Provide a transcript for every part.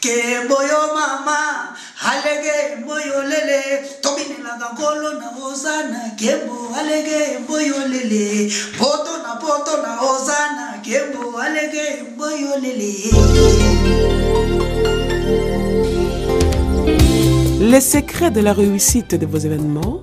Kembo yo mama alege mboyo lele tobinelaka nkolo na ozana kembo alege mboyo lele poto na poto na ozana kembo alege mboyo lele Les secrets de la réussite de vos événements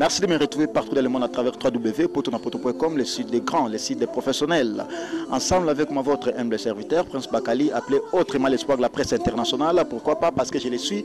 Merci de me retrouver partout dans le monde à travers www.potonapoto.com, le site des grands, le site des professionnels. Ensemble avec moi, votre humble serviteur, Prince Bakali, appelé autrement l'espoir de la presse internationale. Pourquoi pas Parce que je le suis.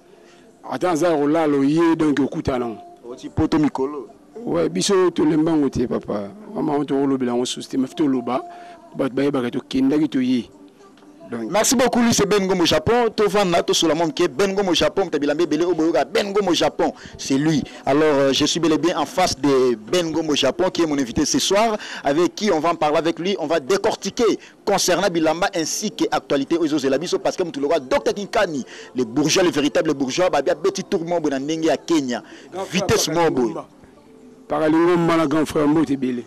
Ata naza ya kolala oye donc okuta nango. Oti poto mikolo. Ouais, biso tolemba ngo te papa. Mama on tokolobela ngo susu te, mais fito loba bato bayebaka tokendaki toye. Donc Merci beaucoup Luis et Ben Gomo Japon. Tovanda to sous mom ke Ben Gomo Japon ta bilambe belé oboyoka Ben Gomo Japon. C'est lui. Alors euh, je suis bel et bien en face de Ben Gomo Japon qui est mon invité ce soir avec qui on va en parler avec lui, on va décortiquer concernant bilamba ainsi que actualite oyo ezozela biso parce que mutu lokola Docteur Kinkani le bourgeois le véritable bourgeois babi abeti tour moko boye na ndenge ya Kenya vitesse moko boye Pakalingomba na grand frère mbote ebele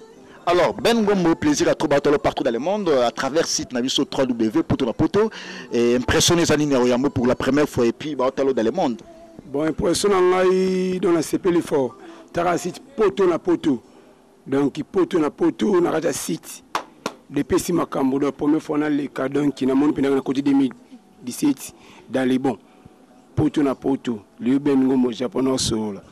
Alors, Ben Ngombo, plaisir à trouver à partout dans le monde, euh, à travers site Naviso 3W, Poto na Poto, et impressionné Zani Yambo pour la première fois, et puis bah, dans le monde. Bon, impressionné dans la CPL fort, Tara site Poto na Poto. Donc poto na poto na kati ya site depesi makambo donc première fois na leka donc na moni pendaka na koti 2017 dans les bons poto na poto lieu ben ngombo japon na osolola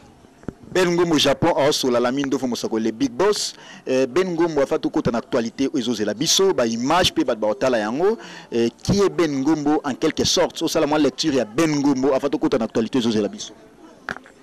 Ben Ngombo Japon aosola la mine d'offre mosako le big boss eh, Ben Ngombo afa tokota na actualité oyo ezozela biso ba image mpe bato baotala yango eh, qui est Ben Ngombo en quelque sorte osala mwa lecture ya Ben Ngombo afa tokota na actualité oyo ezozela biso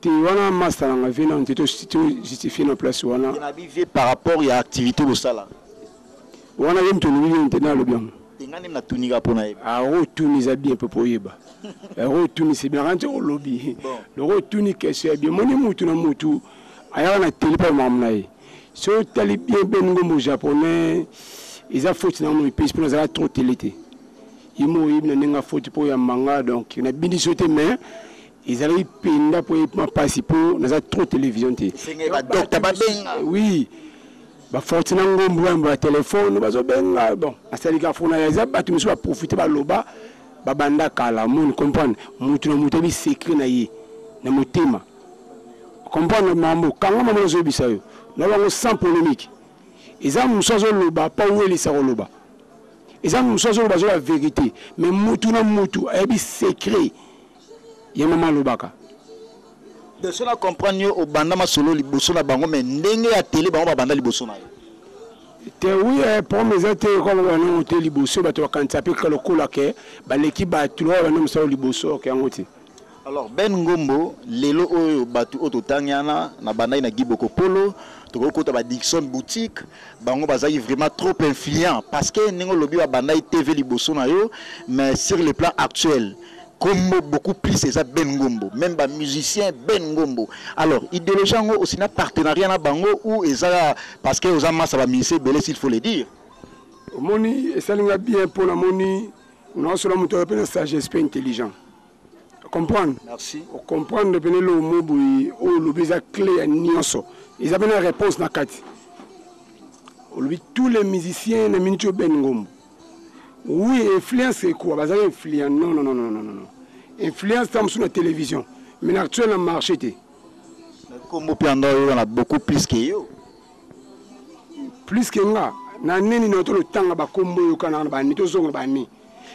Te wana masta nanga vie nanu te to justifier na place wana. Te na bi vie par rapport ya activite bosala. Wana yo mutu olobi bien te na lobi yango. Te nga nde na tuni ka pona ye. Ah oko tuni eza bien pe po yeba. Oko tuni c'est bien kanti olobi. Loko tuni question ya bien moni mutu na mutu ayaka na tele pa mamu na ye. So tali bien ben ngombo japonais eza faute na mo epesi pona zala trop tele te. Imo yebi na nenga faute po ya manga donc na bini so te mais ezalaki penda po epma pasi po naza trop television te sengai ba docteur ba benga oui ba fortina ngombo ya ba telephone bazo benga bon asali ka fona ya za batu misu ba profiter ba loba ba banda kala mon comprendre mutu na mutu bi secret na ye na motema comprendre mambo kanga mambo na zo bisa yo na bango sans polemique eza musu azo loba pa welisa ko loba eza musu azo loba zo la verite mais mutu na mutu ayebi secret Ya mama alobaka. Donc soki na comprendre yo obanda masolo liboso na bango mais ndenge ya tele bango babanda liboso na yo. Te oui eh, problème eza te kwa bango banango te liboso bato bakanisa mpe kaka lokola ke baleki bato lokola banda mosala liboso oke yango te. Alors Ben Ngombo lelo oyo bato oyo totangi wana na bandaki na Guy Bokopolo tokoki kota ba Dixon boutique bango bazalaki vraiment trop influent parce que ndenge olobi babandaki TV liboso na yo mais sur le plan actuel Kombo beaucoup plus eza Ben Ngombo, même ba musiciens Ben Ngombo. Alors, idéologie yango aussi na partenariat na bango ou eza parce que oza massa ba musiciens belé s'il faut le dire. Omoni esali nga bien mpo na moni na osola moto aza mpe na sagesse mpe intelligent comprendre merci ocomprendre mpene eloko mo boye oyo olobi eza clé ya nyonso eza mpe na réponse na kati olobi tous les musiciens na miniti oyo ben ngombo Oui, influence et quoi Baza influence. Non, non, non, non, non, non. Influence, t'as sur la télévision. Mais l'actuel n'a marché. Comme au piano, on a beaucoup plus que yo. Plus que moi. na nini na to lotanga bakombo oyokana wana bani tozonga bani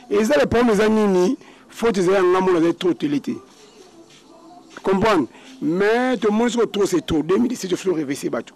eza le problème eza nini faute ezali ya nga mona azali trop tele te comprendre mais tomoni soko trop c'est trop 2017 ofilo revese bato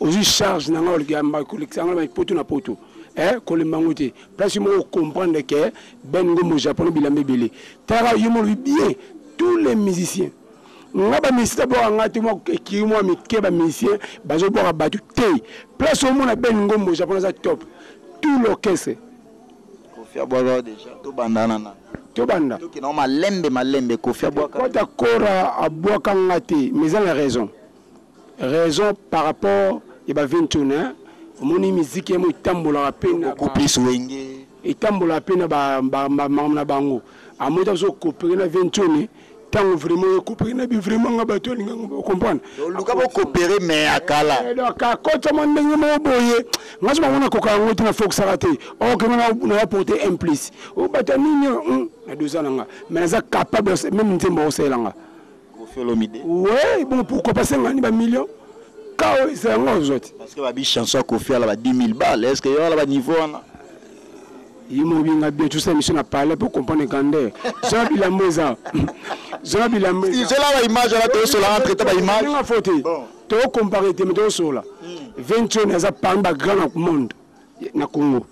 ozwi charge na nga kolekisa nga mai poto na poto eh, kolemba yango te place moko okomprendre ke ben ngombo japonais bilamba ebele tara yo molobi bien tous les musiciens nga bamisita bwaka nga te ekiri mwa mike bamusicien bazobwaka bato te place omona ben ngombo japonais aza top tout l'orchestre kofi abwaka deja tobandana na tobanda malembe malembe kofi abwaka kota kora abwaka nga te mais eza na raison Raison par rapport ya ba vingtune hein omoni miziki emo etambolaka pe na ba plus wenge etambolaka pe na ba makambo na bango a moins azo cooperer na vingtune tango vraiment oye cooperer na bi vraiment nga bato alinga nga o comprendre luka bo cooperer mais ya kala donc akota mwa ndenge moko boye nga soki mona koka yango te na fokisaka te or que nga na ya porter un plus o bato ya nini na doza na nga mais naza capable même nzembo akosalela nga Koffi Olomide. Ouais, bon pourquoi pas 50 ba millions Kao eza yango azwa te. Parce que ba bi chanson ya Koffi ala ba 10000 balles, est-ce que yo ala ba niveau wana? Ye mo binga bien tout ça mission na palais pour comprendre grandeur. Zwa bilambo eza. Zwa bilambo. Eza la ba image ala to sola entre ta ba image. Nga faute. To comparer te mais to sola. Vention eza parmi ba grand monde. na congo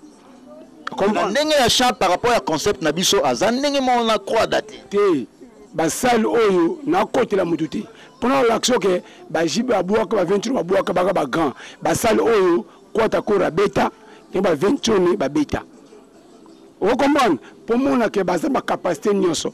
na ndenge ya chant par rapport ya concept na biso aza ndenge moko na croix date te basale oyo nakotela motu te mpona olakisa oke bajibe babwaka baventuro babwaka baka bagrand basale oyo kwata koro abeta nde baventrone babeta okomprendre mpo monake baza bacapacité nyonso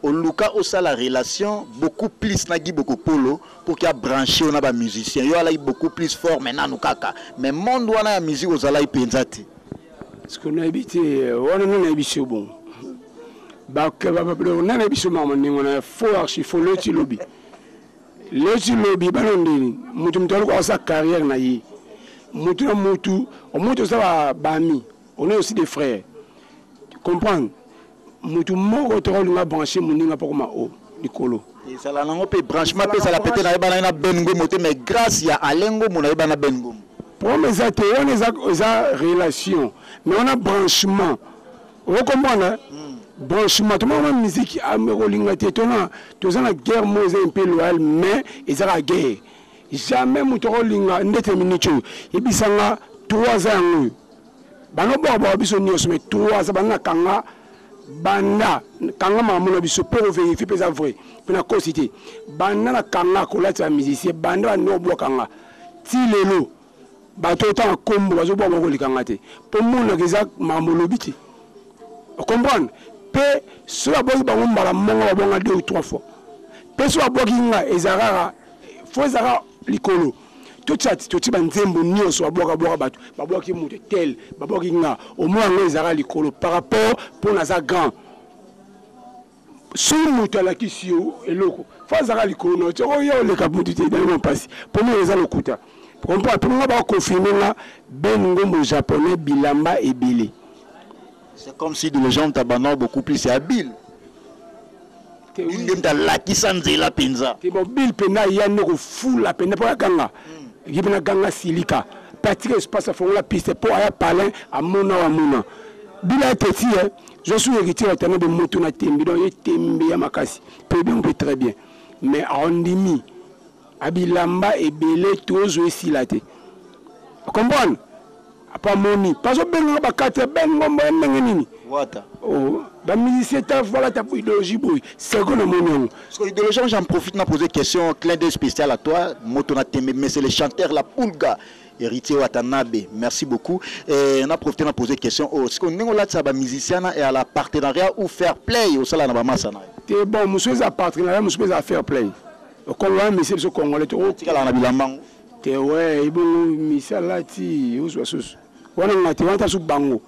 Oluka osala relation beaucoup plus na Guy Bokopolo pour que a brancher yo na ba musiciens. Yo alaki beaucoup plus fort mais nanu kaka. Mais monde wana ya musique ozalaki penza te. Ce que nayebi te wana nani ayebi si yo bongo. Ba nani ayebi si yo mama ndenge wana faux archi faux leti lobi. Leti lobi bana ndeni mutu mutu aluka asa carrière na ye. Mutu na mutu omutu oza ba bami. On est aussi des frères. Tu comprends? mutu moko te olinga branche muninga poko ma o likolo ezala nango pe branchement pe ezala pete naye bana na Ben Ngomo te mais grâce ya Alain Ngomo naye bana Ben Ngomo problème eza te wana eza eza relation mais wana branchement okomona hmm. branchement to mama musique amekolinga ah, te tona toza na guerre mo eza mpe loyal mais eza ka guerre jamais moto akolinga ndete minute oyo yebisanga trois ans yango oyo Bana boko bawa biso nioso mais trois za bana na kanga banda kanga mamu na biso pe ko verifier pe za vrai pe na kosi te banda na kanga kolati ba musicien banda ba no bwa kanga ti lelo bato otanga kombo bazo bwa boko likanga te po mona ke za mambo lobi te o comprendre pe so ba boki bango mbala monga ba bonga deux ou trois fois pe so ba boki nga ezarara fo ezara likolo to chat totie banzembo nyonso babwakabwaka bato babwaki moto tel babwaki nga omoi yango ezalaka likolo par rapport mpo naza grand soki moto alakisi yo eloko fa azalaka likolo na tioko ye oleka moto te ezali mwa mpasi mpo moi eza lokuta comprendre mpo nga bakonfirme nga ben ngombo japonais bilamba ebele C'est comme si de legende tabano beaucoup plus c'est habile. Binde mta lakisa nzela penza. Te bon bill pena ya ndoko fula pena pona kanga. Hmm. Ye pena kanga silika. Patrick espace afongola piste po aya palin amona wa mona. Bila teti eh. Je suis héritier wa tana de moto na tembi donc ye tembi ya makasi. Pe bien pe très bien. Mais on dit A bilamba ebele tozo esila te o comprendre apo amoni pazo bengaka ba carte ya Ben Ngombo ya ndenge nini wata oh, ba musicien ta voilà ta idéologie boy seko na moni yango siko idéologie yango j'en profite na poser question clin d'œil spécial à toi moto na tembe mais c'est le chanteur la pulga héritier Watanabe merci beaucoup et na profiter na poser question oh siko ndenge olatisa ba musicien na et à la partenariat ou fair play osala na ba masa na te bon mosusu eza partenariat mosusu eza fair play Congo wana monsieur biso congolais toko tikala na bilamba yango te ouais ebongo misala ti osu basusu wana nga te wana tasu bango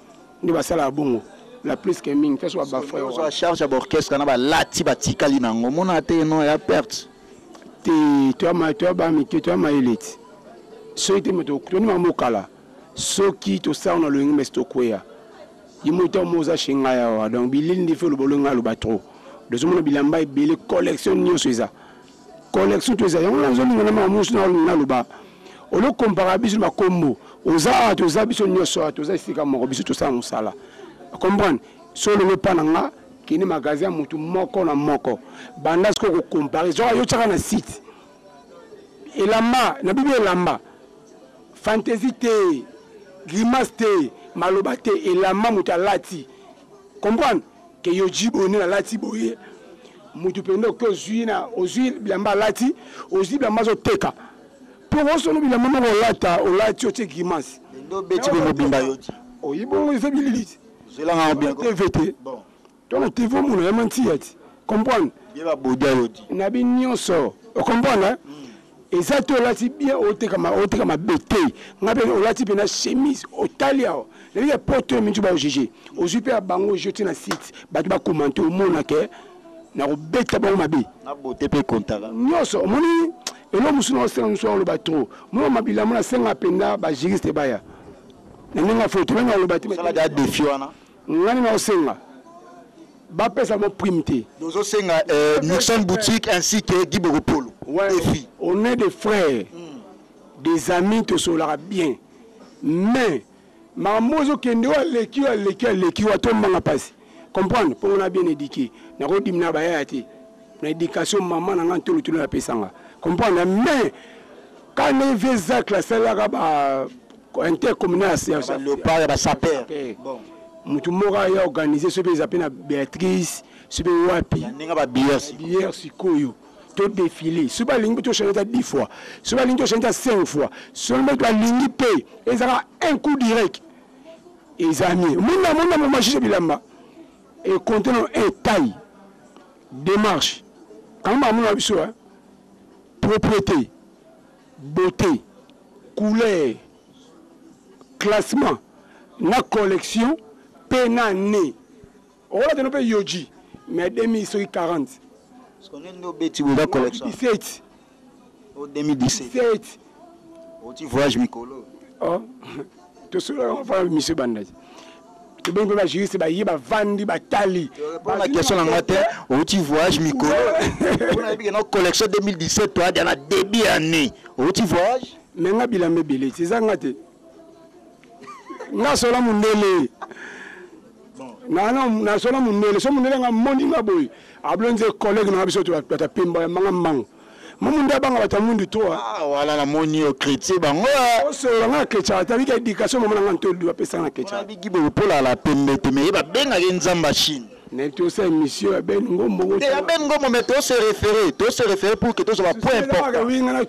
nde basala bongo la plus que mingi tasu ba frère osu a charge ba orchestre na ba lati ba tikali na ngo mona te non ya perte te to ma to ba mi te to ma elite soki te moto to ni mamokala Soki tosala na loyenge mais tokweya. Yo moko tango moko oza chez ngai awa donc bilili nde fe oloba olongi ngai aloba trop. Dozo mona bilamba ebele collection nionso eza. Collection to eza. Yango na zo linga na mama musu na olinga na loba. Olo compara biso na kombo. Oza awa toza biso nionso awa toza esika moko biso tosala musala. Comprendre? So olongi epa na nga kende magasin ya mutu moko na moko. Banda siko ko compare. Zwa yo tiaka na site. elamba nabibi elamba fantaisie te grimace te maloba te elamba moto alati comprendre ke yo jibo nde nalati boye moto mpenza oke ozwi na ozwi bilamba alati ozwi bilamba azoteka mpo osono bilamba moko olata olati otie grimace ndo beti bomobimba yo oyi bongo eza bilili te zelanga bien te To na TV omona ya mantiya ti comprendre. Ye ba bodia yo di. Na bi nionso o comprendre hein. Eza te olati bien oteka ma oteka ma bete nga pe olati pe na chemise otali awa na bika poto ya mintu ba juge ozui pe ya bango je ti na site batu ba commente omona ke na ko beta bango mabe na bote pe kontaka nionso omoni elo musu na osenga musu oloba trop mona mabila mona senga penda ba juriste baya na ndenge fo tobanga oloba te sala da defi wana Nga nde nazo senga ba pesa bango prime te. Bozo senga Nixon boutique ainsi que Guy Bokopolo defi. On est des frères des amis tosololaka bien mais makambo ozo kende oyo aleki oyo aleki aleki oyo to mbanga pasi comprendre mpo na bien éduqué nako dimina bayaya te na éducation maman na nga ntolo tolo na pesanga comprendre mais Quand les vieux Zacle asalaka ba intercommunales ya ba leopards ya ba sapeurs. Bon. Mutu moko ya organiser soki eza pe na Beatrice, soki wapi. Ninga ba billets sikoyo. Billets sikoyo. To défiler. Soki ba lingi to changer ta 10 fois. Soki ba lingi to changer ta 5 fois. Soki mbe ba lingi pe ezaka un coup direct. Ezami. Muna muna mo majije bilamba. Et compter no un taille. Demarche kanga makambo na biso hein. Proprete, beaute, couleur, classement na collection pe na ne okolata no pe yoji mais 2000 soki 40 Parce que ndenge obeti boza collection. o 2017 oti voyage mikolo oh. tosololaka mafana miso ebandaki tobengi mpe bajuriste baye bavandi batali na question na ngai te outi voyage mikolo mpona yebi kena collection 2017 toadia na début ya année outi voyage me nga bilamba ebele te eza nga te nasola mundele nasola mundele so mundele nga moni nga boye ablo nze collègue na biso bata pemba ya manga manga mumu nde abanga bata mundi to ah, wala na moni yo chrétien bango eh. osola nga chrétien ata bika éducation mama nga ntoli bapesa nga chrétien bigi boye pola la pembe te mais babenga ke nzamba chine mais tosa émission ya ben ngombo te ya ben ngombo mais to se référer to se référer pour que tozwa ba point important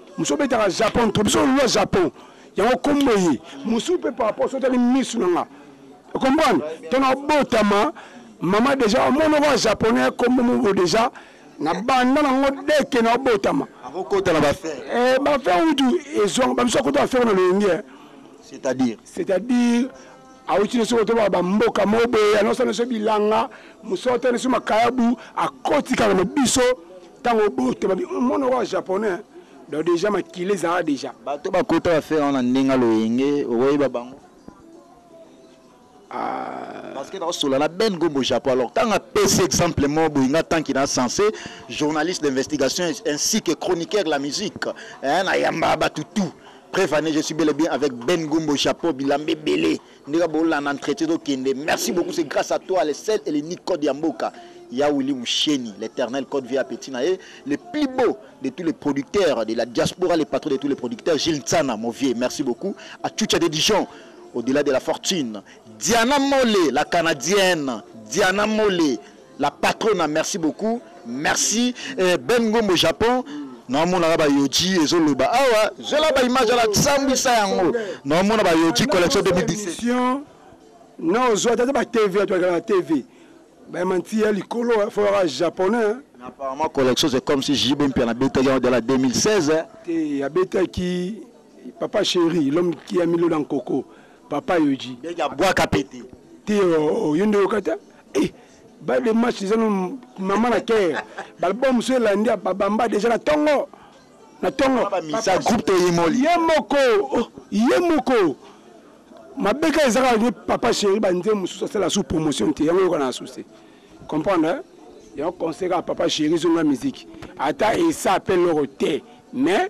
mosusu obetaka japon to biso lolua japon yango nkombo eye mosusu mpe par rapport sotali misu na nga okomprendre ntango abotama mama deja omonoko ya japonais nkombo mobo deja na banda nango deke na obotama akokota na bafer eh, bafer utu ezwanga bamisu akota bafer na loyenge eh. c'est-à-dire c'est-à-dire awuti na soko toba bamboka moko boye anosala na biso bilanga mosusu atala na biso makayabu akoti kaka na biso Tango oboto babi mwana wa japonais donc deja makila ezala deja. Bato bakota ba fera na ndenga loyenge okoyeba bango. Ah. Parce que naosola na Ben Gombo Japon alors tant à PC exemple mo boye nga tant qu'il a sensé journaliste d'investigation ainsi que chroniqueur de la musique hein na yamba batu tout preuve année je suis bel et bien avec Ben Gombo Japon bilambe belé merci beaucoup c'est grâce à toi les sel et les nid Yamboka. Yahouli Moucheni, l'éternel code via Petit le plus beau de tous les producteurs de la diaspora, les patrons de tous les producteurs, Gilles Tsana, mon vieux, merci beaucoup. À Tchoucha de Dijon, au-delà de la fortune. Diana Mollet, la Canadienne. Diana Mollet, La patrona merci beaucoup. Merci eh, Ben Ngombo Japon naomonaka bayoji ezoloba awa ah zwela baimage ala sambwisa yango naomona bayoji collection 2017 na ozwa ata batv atwalaka na tv bamanti ya likolo foyaka japonais apparemment collection c'est comme si jb mpiana abetaki yango dela 2016 te abetaki papa chéri l'homme qui a milo na nkoko Papa Yoji. Ndege ya bwaka pete. Te oh, yo nde yokata. Eh, ba de match eza no mama na cœur. Balbum mosusu elandi babamba deja na tongo. Na tongo. Misa groupe to ye moli. Ye moko. Oh, ye moko. Mabeka ezaka ne papa chéri ba nzembo mosusu asala sous promotion te. Yango yoka na souci. Comprendre? Hein? yango conseil kaka papa chéri zonga miziki ata esa mpe loko te mais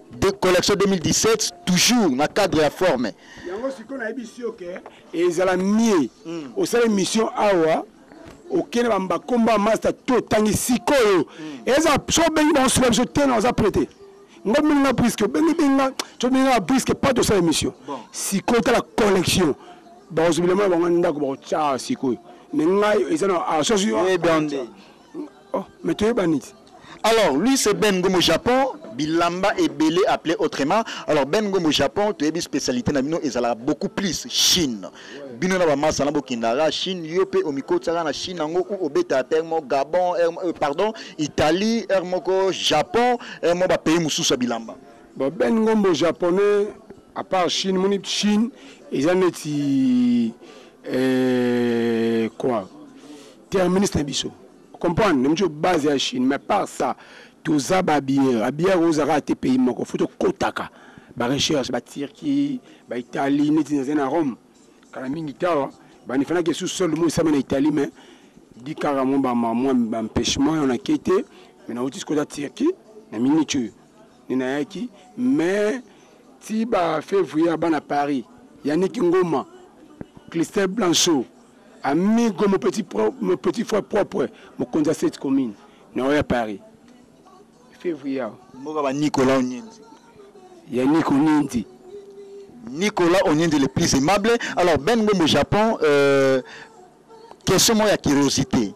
de collection 2017 toujours na cadre ya forme yango sikoyo nayebisi yo ke ezala mie mm. osala émission awa okende bambakomba masta totangi sikoyo mm. eza so obengi bango soba biso te na oza prete nga mingi nga briske obengi bengi nga so bengi nga briske pas tosala émission sikoyo tala collection bakozobelama bango ndako bakotya sikoyo me ngai eza na ah, oh mais toyebani ti Alors, lui, c'est Ben Gomo Japon, Bilamba et Belé appelé autrement. Alors, Ben Gomo Japon, tu as une spécialité, Namino, et ça beaucoup plus Chine. Bino na bamasa na bokindara Chine, yope omiko tsara na Chine, ango ou obeta termo Gabon, er, euh, pardon, Italie, ermoko Japon, ermo ba pays mususa Bilamba. Bon, Ben Gomo Japonais, à part Chine, moni Chine, ils en est euh, quoi Terminus na biso. Comprendre? Nemu tio base ya Chine mais par ça toza ba bière, ba bière oza kaka te pays moko faut tokotaka ba recherche ba Turquie, ba Italie neti naza na Rome kala mingi tawa bani fana ke sous sol mo isama na Italie mais di kaka mo ba mamwa ba empêchement on a kete mais na otis kota Turquie na minute oyo Ne nayaki mais ti ba fevrier ya bana Paris Yannick Ngoma Clistel Blanchot Amigo mon petit, pro, mon petit frère propre mokonzi ya cette commune na oya Paris fevrier awa mboka ba Nicolas Onyenzi Yannick Onyenzi Nicolas Onyenzi le plus aimable alors Ben Ngombo Japon euh, Question moko ya curiosite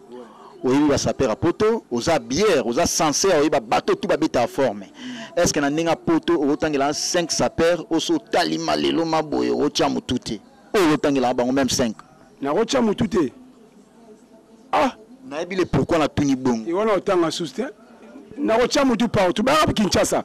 oyebi ba sapeurs ya poto oza bière oza sencer oyeba bato tout babetaka forme est ce que na ndenge ya poto okotangela 5 sapeurs oso otali ma lelo ma boye okotia motu te oyo okotangelaka bango meme 5 nakotia motu te ah nayebi le pourquoi natuni bongo e wana otanga susu te nakotia motu partout baka kinshasa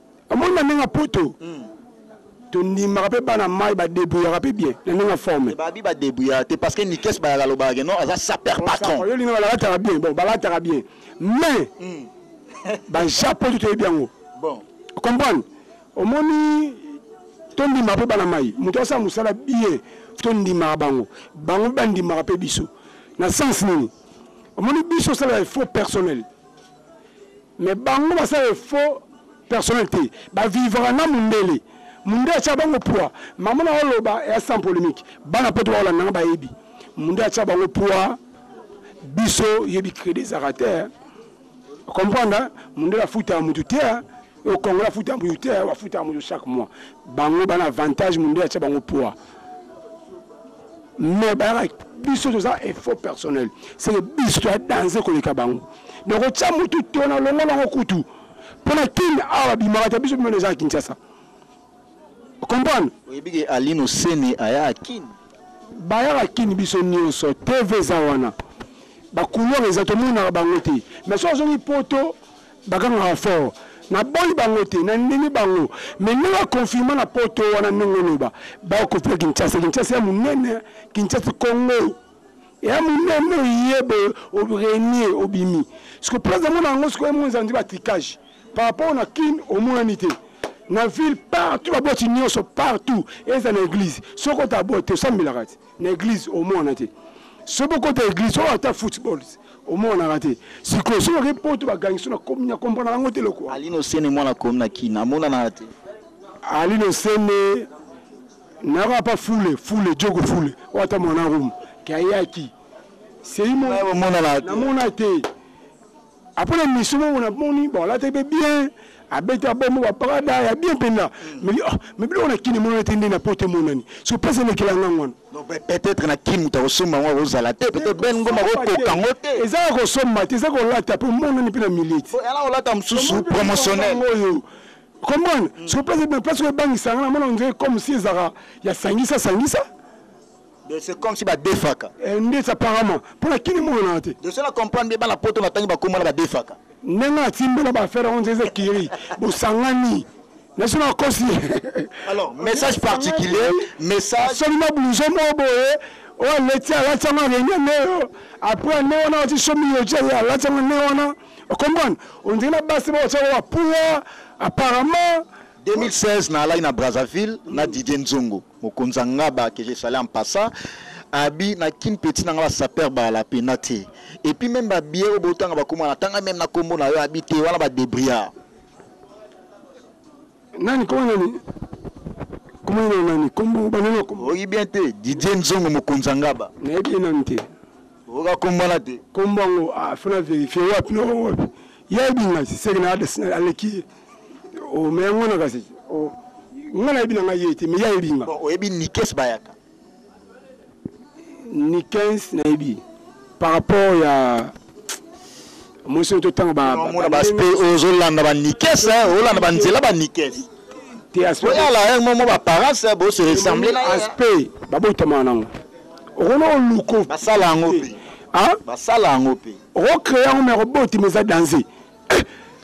Omoni na ndenge ya poto tondimaka mpe bana mai ba debrouillaka mpe bien na ndenge ya forme babi ba debrouillaka te parce que nikes bayaka alobaka ke non aza saper par contre yo linga balalataka bien bon balataka bien mais ba japo to toyebi yango bon comprendre omoni tondimaka mpe bana mai moto asala mosala bien tondimaka bango bango bandimaka mpe biso na sens nini omoni biso osalaka faux personnel mais bango basala faux personnel te ba vivaka na mundele munde atia bango poids mama na oloba ya sans polemique bana poto bakolanda nga bayebi munde atia bango poids biso yebi credit ezaka te comprendre munde afuta mutu te Yo congolais afuta mutu te afuta mutu chaque mois bango bana avantage munde atia bango poa mais bayaka biso toza effort personnel seke biso toya danse koleka bango donc otya mutu to na longo longo kutu mpo na kini awa bimaka te biso bimana ezaka kinshasa comprendre oyebi ke alino sene ayaka kini bayaka kini biso nyonso tv eza wana bakuluaka eza tomonaka bango te mais so azongi poto Bakangaka fort na boyi bango te na ndenge bango mais ndenge ya confinement na poto wana ndenge oloba ba kopia Kinshasa Kinshasa ya munene Kinshasa Congo ya munene yebe obrenie obimi siko place yango na yango siko emonza ndi ba tricage par rapport na Kin omonani te na ville partout ba boîte nyonso partout eza na église soko ta boîte osambelaka te na eglise omona te soki okota eglise oyo ata football omonaka te sikoyo soki oke poto bagangiso na komprana yango te loko alino sene mwana komi na kina amonanaka te alino sene nayoko apa fule fule jogo fule oyo ata mwana rumu ke ayaki seimonamonana te Après emission moko na moni bon alata pe bien abeta bombo ba parada ya bien pena mais oh, mais biloko na kini mona te nde na poto emonani so pesa lekela ngango wana donc peut-être na kini moto akosomba yango akozala te peut-être ben ngoma akokoka yango te eza ya kosomba te eza kolata mpe omonani mpe na militi yana kolata mosusu promotionnel oyo comprendre so pesa place oyo ebangisa nga na mona nzoi comme si ezaka ya sangisa sangisa Donc c'est comme si ba defaka. Eh, ndeti apparemment pona kini mwana na te. Donc cela comprendre bien bana poto batangi ba kombo na ba defaka. Ndenge atimbela ba affaire on zeze kiri bosangani. Naso na kosi. Alors message particulier, message. Soli na blouson mo boye. oyo aleti alati yango alenge nde yo apres nde wana oti somi yo tia ye alati yango nde wana okomprendre ondenge na basi bao tia bapuwa apparemment 2016 naalaki na brazzaville na didier nzongo Mokonzi ya ngaba que je salais en passant abi na kin petit na nga ba sapeurs ba la pena te et puis meme ba billets oyo botanga ba koma na tanga meme na kombo na yo abi te wana ba debrouillard Nani koma nani koma nani nani kombo ba nani kombo oyi bien te Didier Nzongo mokonzi ya ngaba na yebi nani te oka kombo na te kombo yango ah faut na vérifier wapi na wapi ya yebi ngai siseke na adresse na aleki ye o oh, me yango na kasi o oh, ngai nayebi na ngai ye te me ya yebi nga oyebi nikes bayaka nikens nayebi par rapport ya mosi oyo totanga baspect ozolanda banikes olanda banzela banikes te aspectoyala momo baparence bose ressemble na aspect babotamaka nango okona oluko basala yango mpe basala yango mpe oko créer yango mais roboti mais eza danze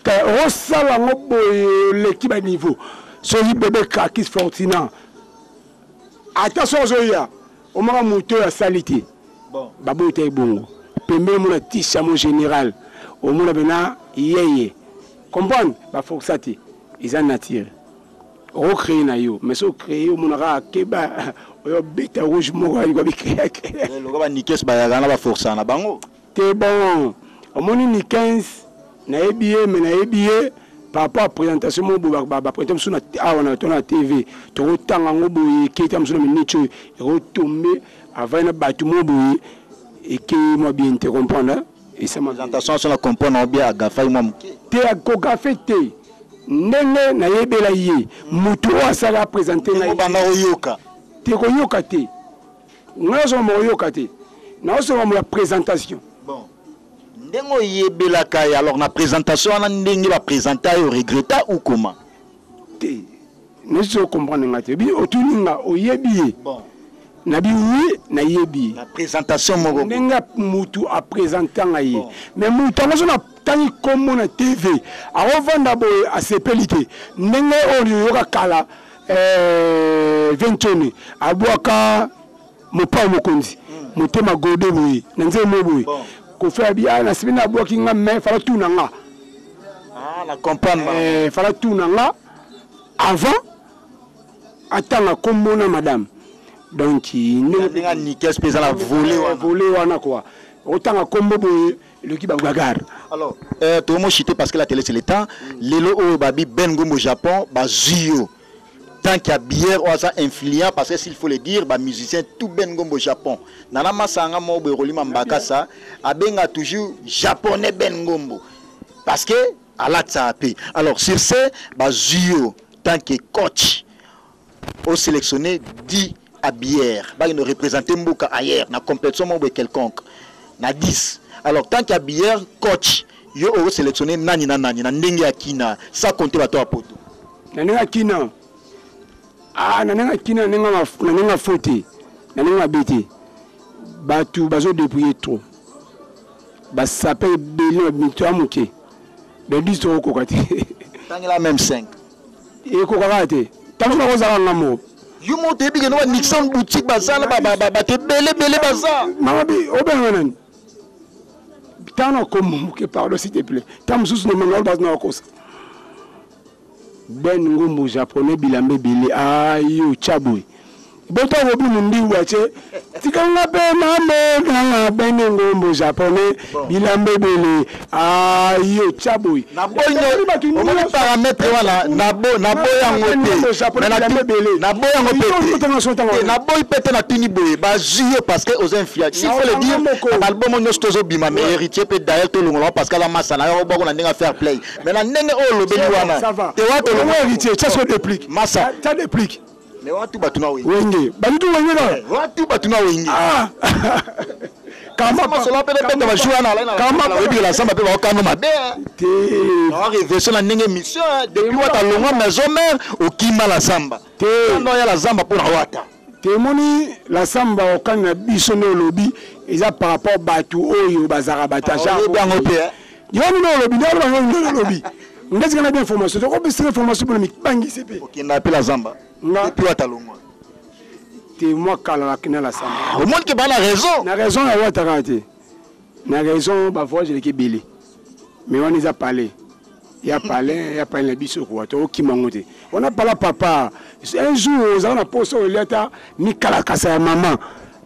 eh, osala yango boye oleki ba niveau soki bebe kakis fortina ata soki ozoya omaka moto oyo asali te babota ye bongo pembeni omona tisha mo général omona mpena yeye comprendre bafokisa te eza nature Oko cree na yo mais soki o cree omona kaka keba oyo beta rouge moko ya liwa bikreya kreya. Eh, lokola ba nikes bayaka na ba forsa na bango. Te bon omoni nikens nayebi ye mais nayebi ye par rapport à présentation moko boye bapresente biso na awa na tona na tv tokotanga yango boye ekei ta mosusu na minute oyo ekotombe avai na bato moko boye ekei mwa bien te comprendre Presentation naso na comprendre yango bien agafaki mwa moke. Te akogafe te ndenge nayebela ye mutu oyo asala apresente ngai Obanda koyoka. te koyoka te ngai nazo ngamba koyoka te nazo ngamba ya presentation Bon. Ndenge oyebelaka ye alors na presentation wana ndenge ba presenta yo oregreta ou comment? te mais zo comprendre nga te bi otuni nga oyebi ye bon na bi oui na yebi na présentation moko ndenge mutu a présenter nga ye bon. mais mutu ango na tangi kombo na TV akovanda boye asepeli te ndenge oyo yoka kala euh, ventone abwaka Mopao mokonzi motema gode boye na nzembo moko boye kofi abi ah, nasibi na abwaki nga me fala tuna nga ah, eh, fala tuna nga avant atanga kombo na madame donc vole wana kua otanga kombo boye eloki babagarre alors euh, tokomoshite parce que la télé c'est le temps lelo oyo babi ben ngombo japon bazwi yo tant qu'il y a bière oyo aza influent parce que s'il faut le dire ba musiciens tout ben ngombo japon nana masanga moko boye kolima mbakasa abenga toujours japonais ben ngombo parce que alatisaka mpe alors sur ce bazwi yo tant que coach au sélectionner 10 à bière bakende représenter mboka ailleurs na compétition moko boye quelconque na 10 alors tant qu'il y a bière coach Yo o selectionner nani na nani na ndenge ya kina sans compter bato ya poto? Na ndenge ya kina, ah, na ndenge ya kina, na ndenge na ndenge ya faux te, na ndenge mabe te. Bato bazo dépouiller trop, basape ebele na mito ya moke, donc biso tokokoka te. Tangela même 5 ekokaka te, ntango soki nakozala nga moko yo moko toyebi keno ba nixon boutique baza na bato ebele ebele baza mama bi obenga nani ntango nakoma moke pardon s'il te plaît ntango mosusu na mangalo bato na bakosa ben ngumbu japonais bilamba ebele ayo tya boye bota bobi mondiu batie tikanga mpe mamona ben ngumbu japonais bilamba ebele Ah, yo tya boye omoni parametre wana naboyi yango tenaboyi yango pete naboyi mpe te natuni boye bazwi ye parce que oza influence il faut le dire na balbomo nyonso tozobima mais héritier mpe dael tolongolama parce que aza masa na yo boko na ndenge ya fair play mais na ndenge oyo olobeli wana te wana tolongo héritier masa Mais watu batu na wenge. Wenge. Batu tu wenge na. Eh, watu batu na wenge. Ah. Kama pa. Solo pe benda ba joua na la. Kama pa. Ebi la samba pe ba kano mabe. Te. Na révélation na ndenge mission hein. depuis wata longa maison mère okima la samba. Te. Ndo ya la samba pona wata. Te moni la samba okana biso ne lobi eza par rapport batu oyo bazara bataja. Ah, oyebi yango pe. Hein. Yo nini olobi ndio aloba yo ndio olobi. Ndezi kana bien formation. Toko bisi formation pour mibangi sepe. Okenda appel à Zamba. Nga puis atalongwa. Te moi kala la kina la samba. Ah, au moins que bana raison. Na raison ya wata kana te. Na raison ba voyage leke bele. Mais on les a parlé. ya palin ya palin na biso kuwa tokima yango te wana pala papa un jour ozala na poso oyo elia ata mikalakasa ya mama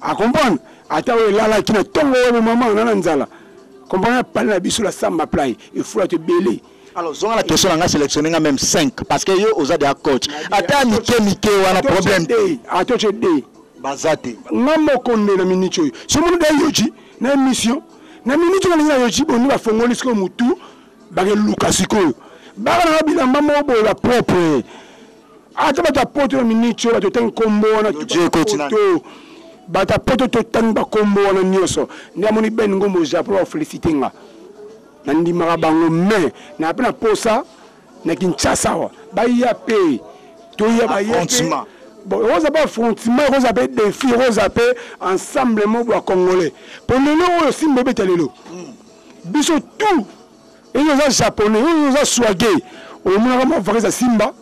acomprendre ata oyo elalaki na ntongo oyo mama ona na nzala Comprendre pale na biso la samba play il faut te belé. Alors zonga la question nga sélectionner nga même 5 parce que yo oza déjà coach. Ata mike mike wana problème. Ato che dé. Bazate. Nga moko nde na minute yo. Somo nda yoji na émission. Na minute yo na yoji boni ba fongoli siko mutu. Bage luka siko. Baga na bilamba mo bo la propre. ata bato ya poto na miniti oyo bato otangi nkombo wana poto bato ya poto totangi bankombo wana nyonso nde amoni ben ngombo oza mpo bafelisite nga nandimaka bango mai na mpe na mposa na kinshasa awa baya mpe toya baye oza mpe affrontement oza mpe défi oza mpe ensemble moko ya congolais mpo lelo oyo simba ebeta lelo hmm. biso tout Yo oza japonais, yo oza swage. Omonaka mwa varese ya Simba,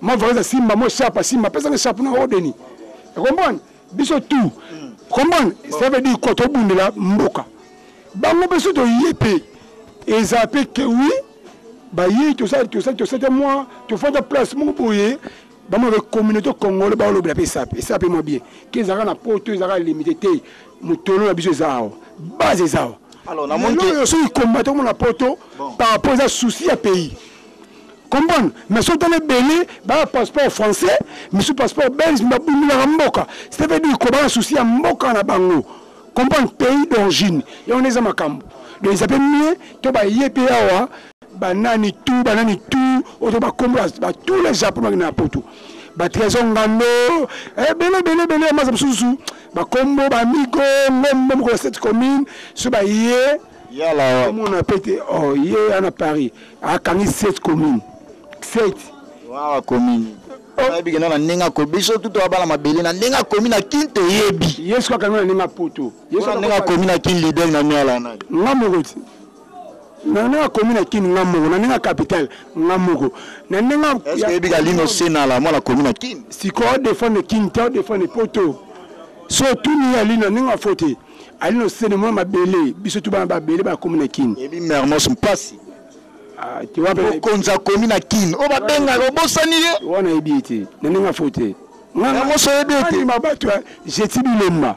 mwa varese ya Simba, mwa sharp ya Simba, pesa na sharp na yo Deni. Comprendre? Biso tout. Comprendre? Ça veut dire quoi? Tobundela mboka. Bango mpe soki toye mpe eza mpe que oui, baye tosala tosala tosala mwa tofanda place moko boye bama ke communauté congolais baolobela mpe esape esape mwa bien ke ezalaka na poto ezalaka limite te motolo na biso eza awa base eza awa lelo soki kombata omona poto par rapport eza souci ya pays comprendre mais soki tala ebele baya passeport français misu passeport belge babundilaka mboka cest veut dire kobana souci ya mboka na bango comprendre pays d'origine yango nde eza makambo donc eza mpe mieux to baye mpe awa banani tu banani tu ozo bakombo ba tous les japon bakina na poto batrésor ngando ebele eh, ebele ebele maza mosusu bakombo bamigo ngombo mokolo cette commune so baye omona pe te oh, ye ana paris akangi cette commune cette wawa commune ayebike oh. na na ndenge akomi biso tutu abala mabele na ndenge akomi na kin toyebi yesu akangi na ndenge apoto yesu na ndenge akomi na kin lider na miala na nga moko ti na ndenge akomi na kin nga moko na ndenge capital nga moko na ndenge eyebi galino senala mwana akomi na kin sikoyo odefendre kin te odefendre poto so otuni ye alino na ndenge afote alino sene mwana mabele biso tu bana babele bakomi na kin eyebi mermos mpasi ah, mokonzi akomi na kin oyo babengaka obosani ye wana yebi ye te na ndenge afote nga moso yebi ye te bato jeti bilemba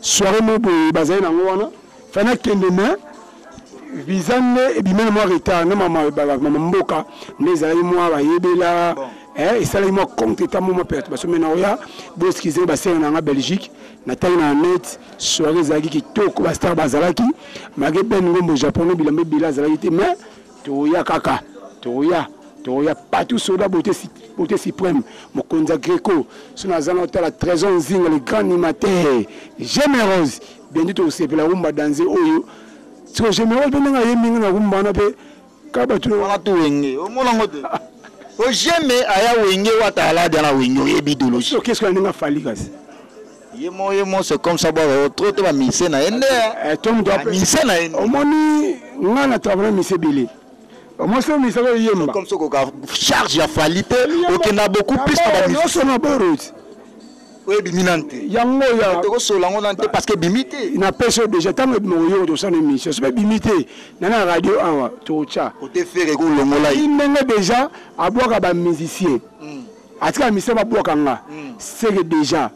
soiree moko boye bazali na yango wana fa nakende mais visa nde ebimeli mwa retard na mama mboka nde ezalaki mwa bayebela eh, esalaki mwa compte eta mwa mwa perturbation mai na oya boskize basenga na yanga belgique natali na net soirée ezalaki kitoko bastar bazalaki malgré ben ngombo japonais bilamba ebele azalaki te mais Tokoya kaka tokoya tokoya patou soda beauté beauté suprême mokonza greco so naza na otala trésor nzinga le grand animateur gemerose bientôt tokosepela rumba danse oyo siko gemerose mpe ndenge ayembi nga na rumba wana mpe kaka bato wana tu wenge omona ngo te ojeme aya wenge wata aladi ana wenge oyebi idologie okesiko ya ndenge afali kasi Yemo yemo c'est comme ça baba trop te ba mise na ende. Eh to mutu ape mise na ende. Omoni nga na travailler mise bele. Omoso mise ko yemba. Comme ça ko charge ya falite okenda beaucoup plus na ba mise. Oso na borot. oyebimi nanu te yango ya tokosola yango nanu te parce que ebimi te na peso déjà ntango ebima koyoko tosala émission soki ebimi te na na radio awa tokotya kote fere kolongola ye ndenge déjà abwaka bamusicien mm. Atika misère ba bwaka nga c'est que dejà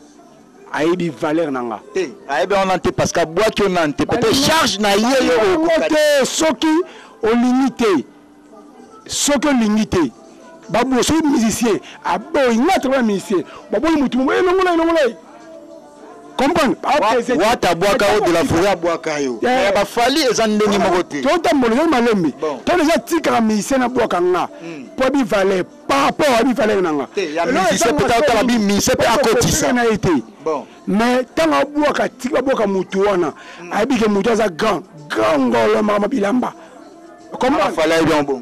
ayebi valeur na nga. Te ayebi yango nanu te parce que abwaki yo nanu te peut-être charge na ye yo okoka Yango te. te soki olingi te soki olingi te baboyi soki musicien aboyi nga na travail na musicien baboyi motu mobo e longola ye longola ye comprendre apese te. Wata abwaka yo de la foret abwaka yo. Eh. Mais ya ba Fally eza ndenge moko te. totambola ezali malembe Bon. to deja tikaka musicien abwaka nga mpo abi valeur par rapport à bivalere na nga musicien mpe tala bi musicien mpe akotisa na ye te mais ntango abwaka tiki babwaka motu wana mm. ayebi ke motu aza grand grand ngolo makama bilamba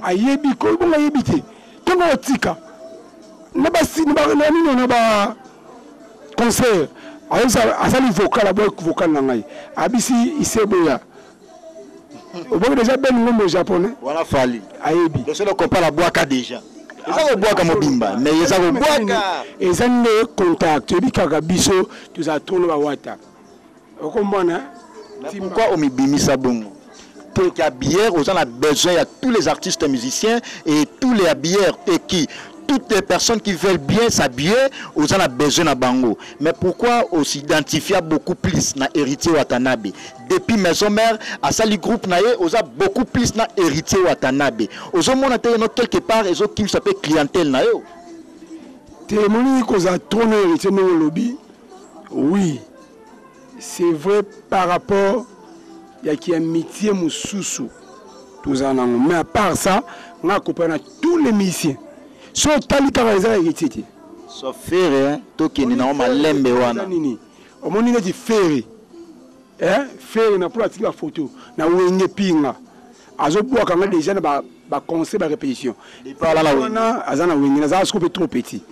ayebi kolo bongo ayebi te ntango otika na basinino na ba concert asali vocal aboyi vocal na ngai abisi iseboya oboki deja ben ngombo japonais wana fali ayebi tosolo kopala bwaka deja eza kobwaka mobimba me eza kobwaka eza nde contact toyebi kaka biso tozala tono bawata okomona pourkoi omibimisa bongo te ya bière oza na besoin ya tous les artistes musiciens et tous les bières et qui toutes les personnes qui veulent bien s'habiller aux a besoin na bango mais pourquoi aussi identifier beaucoup plus na héritier Watanabe depuis maison mère asali groupe na ye oza beaucoup plus na héritier watanabe ozomona te yeno quelque part ezokimisa mpe clientèle na yo te emoni kozala trop na héritier ndenge olobi oui c'est vrai par rapport ya kiamitie mosusu tozala nango mais à part ça nga akopana na tous les musiciens so otali kaka eza héritier te sofere tokende nango malembe wana nini Omoni neti Ferre eh Ferre na pula atiki ba photo na Wenge pinga azo bwaka nga deja na ba ba concert ba repetition wana aza na Wenge naza siko pe trop petit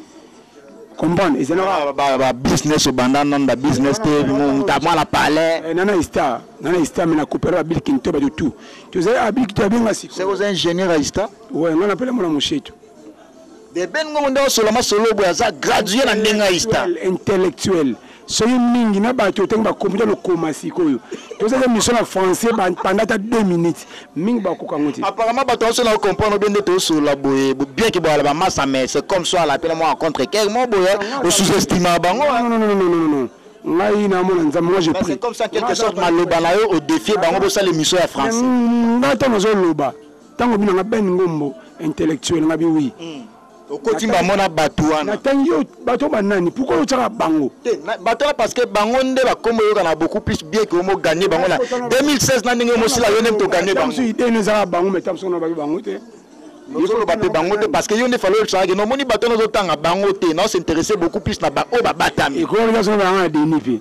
comprendre eza na ba ba ba business obanda non ba business te muta mwana palais eh, nana star nana star mais na coopérer ba Bill Clinton ba tout tozali a Bill Clinton abenga siko c'est aux ingénieurs à star ouais ngana pele mwana moshetu De Ben Ngongo nde osola masolo boye aza graduer na ndenge aista. Intellectuel. Soki mingi na bato otangi ba computer lokoma sikoyo. Toza za mission na français ba pendant ta 2 minutes. Mingi ba koka ngote. Apparemment bato aso na comprendre bien nde tosola boye bien que boala ba massa mais c'est comme soit la pena moi contre cœur moi boye o sous-estima bango. Non non non non non. ngai namona nzambe moi je prie comme ça quelque sorte maloba na yo odefie bango bosala émission ya français ngai ntango nazoloba Tango bino nga Ben Ngombo intellectuel nga bi oui. Mm. Okoti mba mona bato wana. Natangi yo bato ba nani? Pourquoi yo tshaka bango? Te, bato wana parce que bango nde ba kombo yoka na beaucoup plus bien que omo gagner bango na 2016 na ndenge omo sila yo nde to gagner bango. Tamsu idée ne zaka bango mais tamsu na ba bango te. Yoko ba pe bango te parce que yo nde falo tsaka que no moni bato na zo tanga bango te. Na s'intéresser beaucoup plus na ba o ba batami. Et ko nga zo na nga denifi.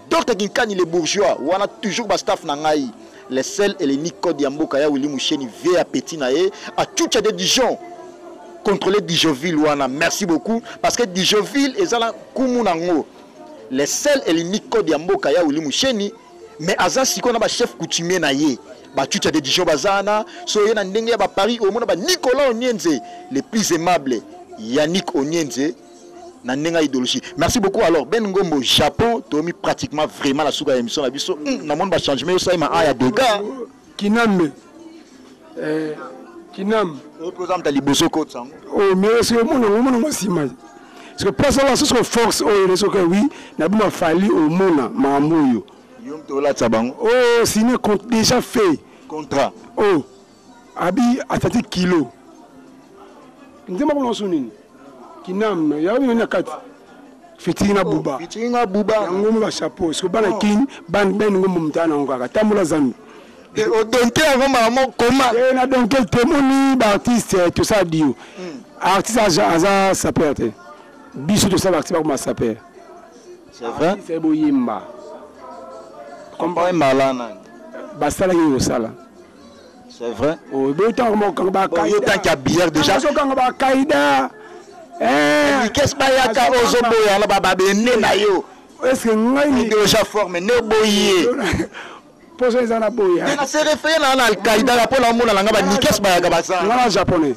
Docteur Ginkani le bourgeois wana toujours ba staff na ngai le seul et l'unique code ya mboka ya Willy Musheni vie ya petit na ye a chucha de Dijon contrôler Dijoville wana merci beaucoup parce que Dijoville ezala kumu nango le seul et l'unique code ya mboka ya Willy Musheni mais aza siko na ba chef coutumier na ye ba chucha de Dijon bazana so ye na ndenge ya ba Paris omona ba Nicolas Onyenze le plus aimable Yannick Onyenze na ndenge ya idéologie merci beaucoup alors ben ngombo japon toyomi pratiquement vraiment na suka ya émission na biso mm, namoni bachangement yosali ma a ya dega kinambe eh, kinambe oyo mpe oza mta liboso kotisa yango oyo oh, mais soki omona yango omona yango nsima parce que place wana soki force oyo ele soki wi nabima fali omona makambo oyo yo mpe olatisa bango oyo oh, sine déjà fait contrat oyo oh. Abi atati kilo. Nzemba kuna osu nini? Kinam, ya bino na kati. Fitiri na buba. Oh, fitiri na buba. Ya ngombe ba chapeau. Siko bana oh. kin, ban ben ngombe mtana ngo kaka. Tambola zambi. Et eh, au donke ya ngombe ya mo koma. Et eh, na donke temoni ba artiste eh, to sa dio. Hmm. Artiste aza aza sapeur te. Biso to sa ba artiste ba kuma sapeur. C'est vrai. Artiste ebo yimba. Kompa malana. Basala yo sala. C'est vrai. Oh, bo tango mo kanga ba kaida. Yo tanki ya bière déjà. Yo kanga ba kaida. Eh, qu'est-ce ba ya ka ozo boya na ba ba bene na yo. Est-ce que ngai ni déjà forme ne boye. Poso eza na boya. Na se référer na na Al-Qaïda la pona mona nga ba nikes ba ya ka ba sa. Nga japonais.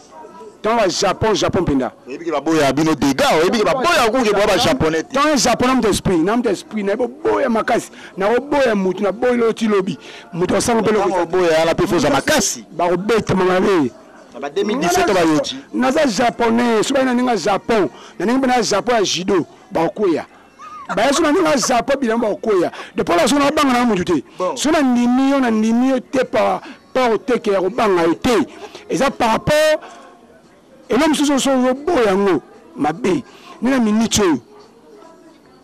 Tant à Japon, Japon penda. Oyebi que baboya bino dégâts, oyebi que baboya kuke boya ba japonais. Tant à Japon na moto esprit, na moto esprit, na boboya makasi, na boboya mutu na boyi loti lobi. Moto asango pelo. Na boboya ala pe foza makasi. Ba kobeta mangale. Na 2017 ba yoti. Naza japonais, soba na ninga Japon. Na ninga na Japon ya judo, ba koya. baya so na ndenge aza mpo bilamba bakweya de mpo naso nabanga na motu te so na ndimi yo na ndimi yo te par rapport teke ya kobanga yo te eza par rapport elo mosusu oso ozoboya yango mabe nde na miniti oyo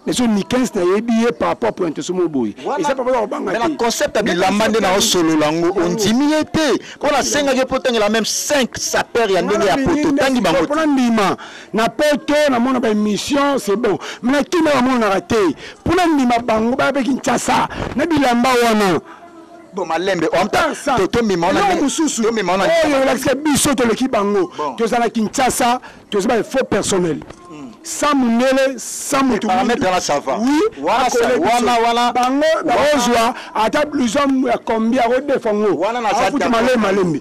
naso nikens nayebi ye par rapport pointe so mo boye eza papa ya kobanga te na concept ya bilamba nde naosolola yango ondimi ye te mpo nasengaki mpo otangela meme 5 sapeur ya ndenge ya poto otangi bango mpo na ndima na poto na mona ba émission c'est bon mais na kina ba mona na te pona ndima bango ba pe Kinshasa na bilamba wana bon malembe en temps to to mima na no mususu to mima na oh yo lakisa biso to leki bango to zana Kinshasa to zana faux personnel hmm. sans mundele sans mutu paramètre na ça va oui wana wana wana bango bazwa ata blouson ya combien ko defango wana na ça malembe malembe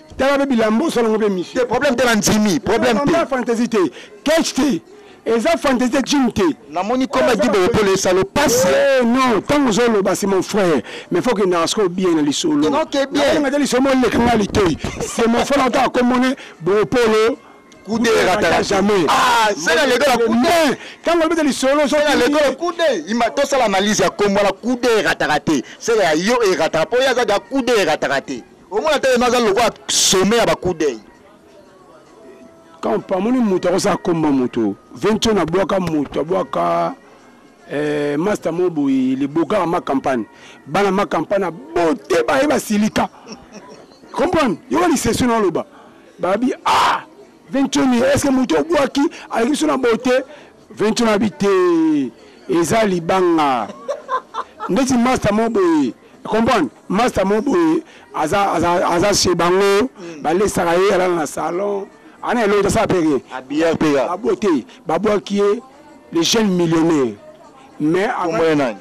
tala mpe bilamba osala ngo mpe émission te problème te bandimi problème te bamba fantaisie te catch te eza fantaisie te gym te namoni koma gibo opolo esalo pasi eh, non ntango ozoloba c'est mon frère mais faut okendaka sikoyo bien na lisolo nakolingate lisolo moleka nga litoi c'est mon frère otaka komone boopolo kude erataka jamais ah, sela lekola kude ntango obeta lisolo sela lekola kude ima tosala analyse ya kombo wana kude erataka te sela ya yo erataka mpo ye aza da kude erataka te Omona telema aza lokola sommet ya ba coup d'oeil. Kama pamoni moto akosala komba moto vention abwaka moto abwaka eh, master mo boye libokaka ma campagne bana ma campagne abote baye basilika comprendre yoka lisesio na oloba babi ah vention est ce que moto obwaki aleki biso na bote Vention na bi te eza libanga ndeti masta mo boye comprendre masta mo boye aza aza aza chez bango ba lesaka ye alala na salon ana eloko tasala pe rien Habilleur pe ya. ba bote ba bwaki ye le jeune millionnaire mais Kombo ya nani?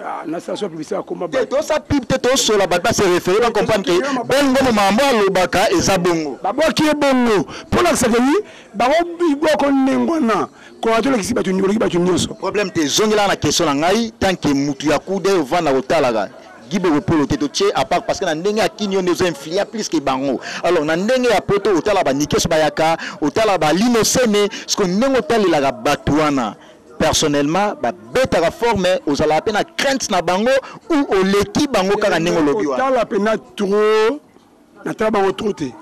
Ah, na station publicitaire akoma ba tosa pub te tosola bato ba se référer ba comprendre que bongo mo mambo alobaka eza bongo babwaki ye bongo mpo lakisa keni bango boko nengwana kona tolekisi bato oleki bato nyonso problème te zongelaka na question na ngai tant que mutu ya kude ovanda kotalaka Guy Bokopolo te totie à part parce que na ndenge ya kini yo nde ozo influent plus que bango alors na ndenge ya poto otala ba nikes bayaka otala ba linosene siko ndenge otalelaka bato wana personnellement ba betaka fort mais ozalaka pe na crainte na bango ou oleki bango kaka ndenge olobi wana tala pena trop na tala bango trop te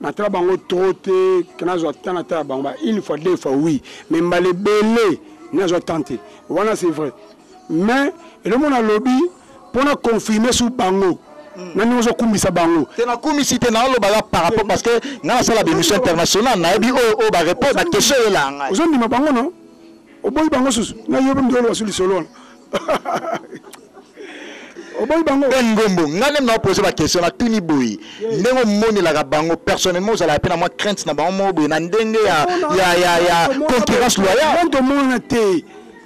na tala bango trop te kana zo tana tala bango ba une fois deux fois oui mais mbale belé na zo tante wana c'est vrai mais eloko na lobi pona confirmer sous bango na ndenge ozokumbisa bango te nakumisi te nalobaka par rapport parce que ngai nasala bémission internationale nayebi oyo oyo bareponse na question eyelaa ngai ozondima bango no oboyi bango susu nayebi nde oloba su lisolo wana oboyi bango ben ngombo ngai ndenge naopose baquestion natuni boye ndenge omonelaka bango personnellement ozalaka mpe na mwa crainte na bango moko boye na ndenge ya concurrence loyale tomona te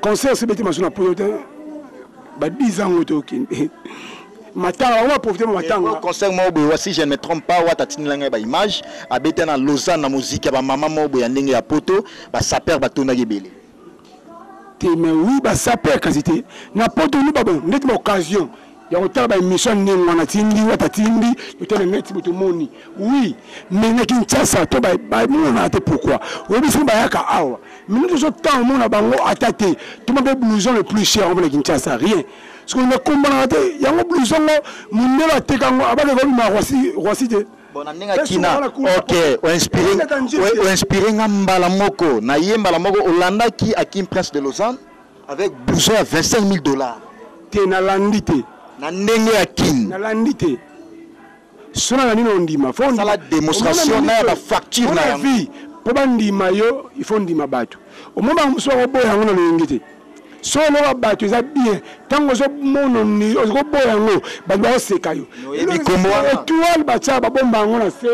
concert sebeti masu na poto te ba 10 ans oto okende matanga bango baprofite ma matanga eh, concert moko boye wa si je ne me trompe pas wata atinela ngai baimage abeta na lausanne na moziki ya bamama moko boye ya ndenge ya poto basaper batondaki ebele te mais oui basaper kasi te na poto luba bon ndeti baoccasion ya kotala ba emission ya ndenge wana tindi wapi atindi totala neti moto moni oui mais na kinshasa to bamonaka te pourquoi oyebi soki bayaka awa minute oso temps omona bango ata te toma mpe blouson le plus cher omona kinshasa rien soki na kombanaka te yango blouson ngo mondelo ateka yango abaki ekobima roisi te bona ndenge akina ok oinspire nga mbala moko na ye mbala moko olandaki akim prince de lausanne Avec bouson ya 25000 dollars. Te nalandi te. Na ndenge ya kin. Nalandi te. Sona na nini ondima? Faut ondima. Sala demonstration na ba facture na yango. Mpo bandima yo, il faut ondima bato. Omoni bango mosusu bakoboya yango na loyenge te. so oloba bato eza bien ntango ozomona okoboya yango bato baoseka yo etoile batyaka babomba yango na se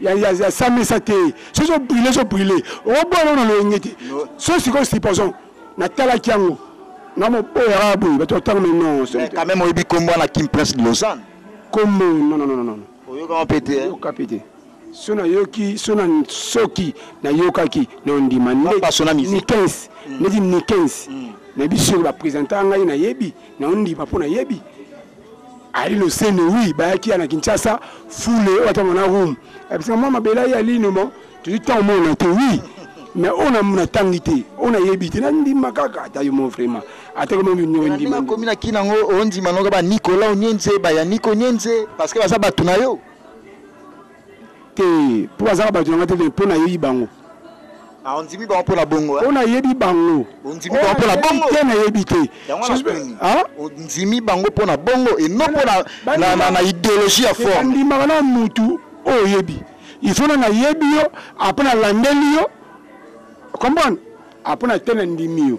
ya samesa te so ezobrile ezobrile okoboya yango na loyenge te so sikoyo supposons natalaki yango na moboya kaka boye bato batanga mai non eh, quand même oyebi kombo wana kim prince de lausanne kombo nonnononono oyokama mpe te oyoka mpe te so nayoki so na soki nayokaki na ondima nikens neti nikens nayebi soki bapresenta ngai nayebi na ondima mpo nayebi Alino Sene oui bayaki ya na Kinshasa foule oyo ata mona room abisaka mwa mabela ye Alino mo tozi ntango mona te oui mais oyo natangi te oyo nayebi te nandima kaka ata yo mo vraiment ata koma nyongo ndima akomi na kina yango ondima noko ba Nicolas Onyenze ba ya Nico Onyenze parce que baza bato na yo Te po baza ka batu na nga te mais po na yebi bango. Ah, ondimi bango mpo na bongo mpo nayebi bango ondimi bango mpo na bongo te nayebi te ondimi bango mpo na bongo et non mpo na idéologie ya forme ondimaka na mutu oyo oyebi il faut na nayebi yo après nalandeli yo comprendre Ah pona te na ndimi yo.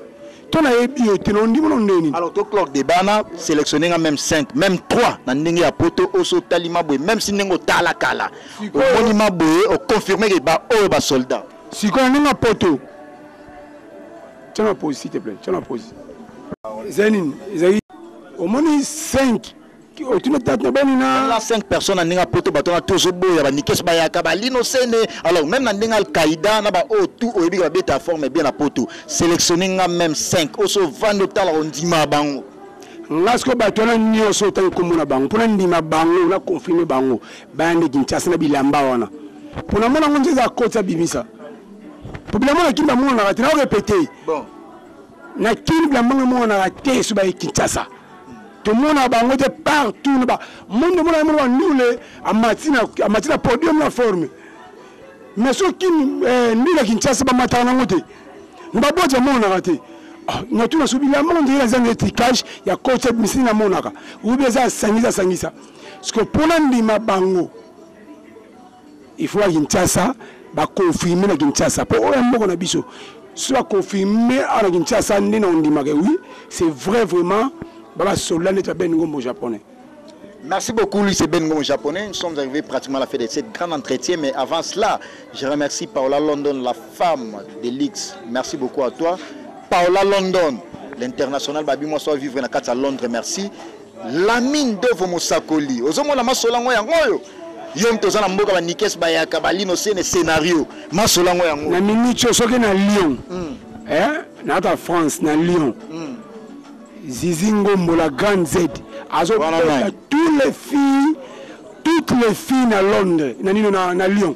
To na yebi yo te na ondimi no ndeni. Alors to clock de bana sélectionner nga même 5, même 3 na ndenge ya poto oso tali maboye même si ndenge otala kala. Omoni maboye o confirmer que ba oyo ba soldats. Sikoyo ndenge poto. Tiens ma pause s'il te plaît. Tiens ma pause. Ezali nini? Ezali omoni 5 otuna tatu na bani na la cinq personnes aninga poto bato na tozo boya ba nikes bayaka ba lino sene alors même na ndenge alkaïda na ba o oh, tout oyebi ba beta forme bien na poto sélectionner nga même 5 oso vando tala ondima bango nga sikoyo bato wana nyonso otangi nkombo na bango mpo nandima bango na confirme bango bayande kinshasa na bilamba wana mpo namona yango nzeza akotisa bimisa mpo bilamba na kini bamonaka te naorepete na kin bilamanga monaka te so baye kinshasa tomonaka bango te partout na bamonde monaka mona bandule amati na podium na forme mais so kin eh, ndule ya kinshasa bamataka nango te na baboti amonaka te ah, natuna so bilamanga ndenge eza neti cash ya cote misini namonaka ubi eza asangisa asangisa siko mpona ndima bango Il faut à Kinshasa ba confirmer na Kinshasa po oya moko na biso si ba confirmer à na Kinshasa nde na ondimaka oui c'est vrai vraiment ba ba soldat neta Ben Ngombo japonais Merci beaucoup, Luis Bengo japonais. Nous sommes arrivés pratiquement à la fin de cette grande entretien. Mais avant cela, je remercie Paola London, la femme de Lix. Merci beaucoup à toi. Paola London, l'international Babi, moi, soit vivre dans la à Londres. Merci. Lami ndovo mosakoli ozo mona masola ngo yango oyo yo mto oza na mboka ba nikes bayaka ba lino sene scenario masola ngo yango na minicho soki na Lyon mm. eh na ta France na Lyon mm. Zizi Ngombo la grande Z azo pesa tous les filles toutes les filles na Londres na nino na, na Lyon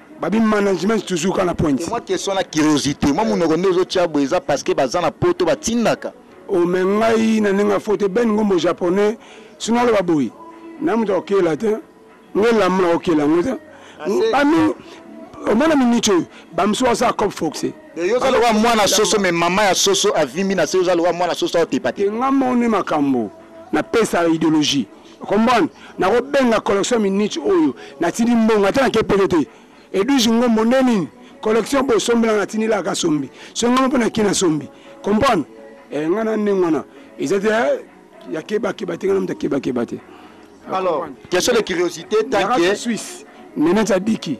babi management toujours kana point moi question na curiosité moi munoko nde ozotia boye eza parce que baza na poto batindaka ome oh, ngai na ndenge ya fote ben ngombo japonais soki naloba boye na moto akokela te ngo elamu nakokela yango te bami omona miniti oyo bamosusu basala cop foxe yo oza lokola mwana soso me mama ya soso avimbi na se oza lokola mwana soso aotepa te nga moni makambo napesa ideologie Comprendre? Nako benga collection minute oyo na tindi mbongo ata na kepele te. Edwige Ngombo nde nini? Collection bo sombela na tindi la ka sombi. So ngombo pe na kina sombi. Comprendre? Eh nga na ndenge wana. Ezate eh, ya keba keba te nga na mta keba keba te. Alors, question de curiosité, ta que Suisse. Nene Tadiki.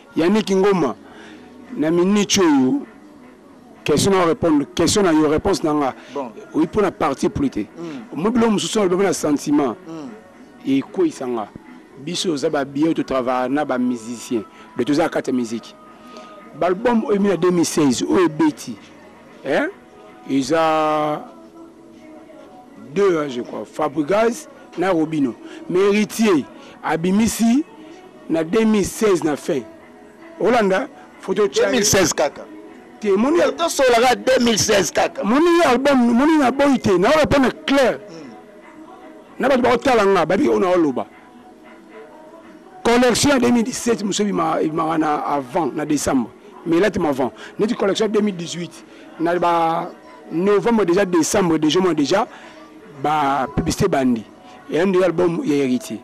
Yannick Ngoma, na minute oyo question na répondre question na yo réponse na nga bon. oyi mpo na parti pris te mm. omoi biloko mosusu na lobaki na sentiment mm. ekweisa nga biso oza babiye oyo totravaya na bamusicien de toza na kati ya miziki baalbum oyo emi na 2016 oyo ebeti eh? eza deux hein, je crois fabrigaz na robino mais héritier abimisi na 2016 na fin olanda photo 2016 kaka te moni tosolaka 2016 kaka moni album moni na boyi te naola mpo na claire na bato baotala nga bayebi oyo naoloba collection ya 2017 mosusu ebimaka na avant na décembre mais elati ma avant neti collection ya 2018 Na ba novembre dejà decembre dejà omona dejà ba publicité bandi ya ndio album ya Heritier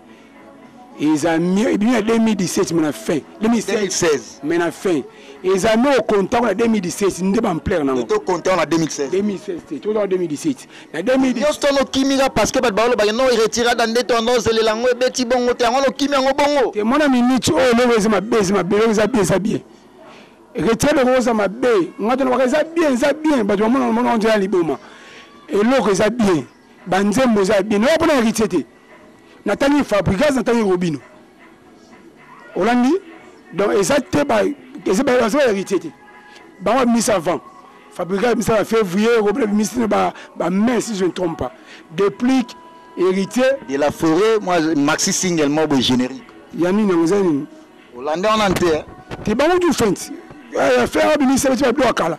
eza mieux ebimi na 2017 mais na fin 2016 mais na fin eza no contact na 2017 nde ba ampleur nango to contact na 2016 2016 te to 2017 na 2017 yo stono kimika parce que bat baolo ba no retira da nde to no zele lango ebeti bongo te yango no kimi yango bongo te mona minute oyo oh, longo eza mabezi mabelo eza bien Retired oko oza mabe. Nga tona baka eza bien, eza bien. Batu bamona mona onzo ya liboma. Eloko eza bien. Ba nzembo eza bien. Nayo pona Retier te. Na tangi Fabrigaz, na tangi Robino. Olandi? Donc eza te ba eza ba eza ba Retier te. Bango ba mis avant. Fabrigaz mis avant février, Robino mis ba ba mai si je ne trompe pas. Deplick héritier de la forêt moi maxi single mobo générique ya nini yango eza nini Hollandais wana nte te bango tu fenti eh, fer abimisi bati babilo ya kala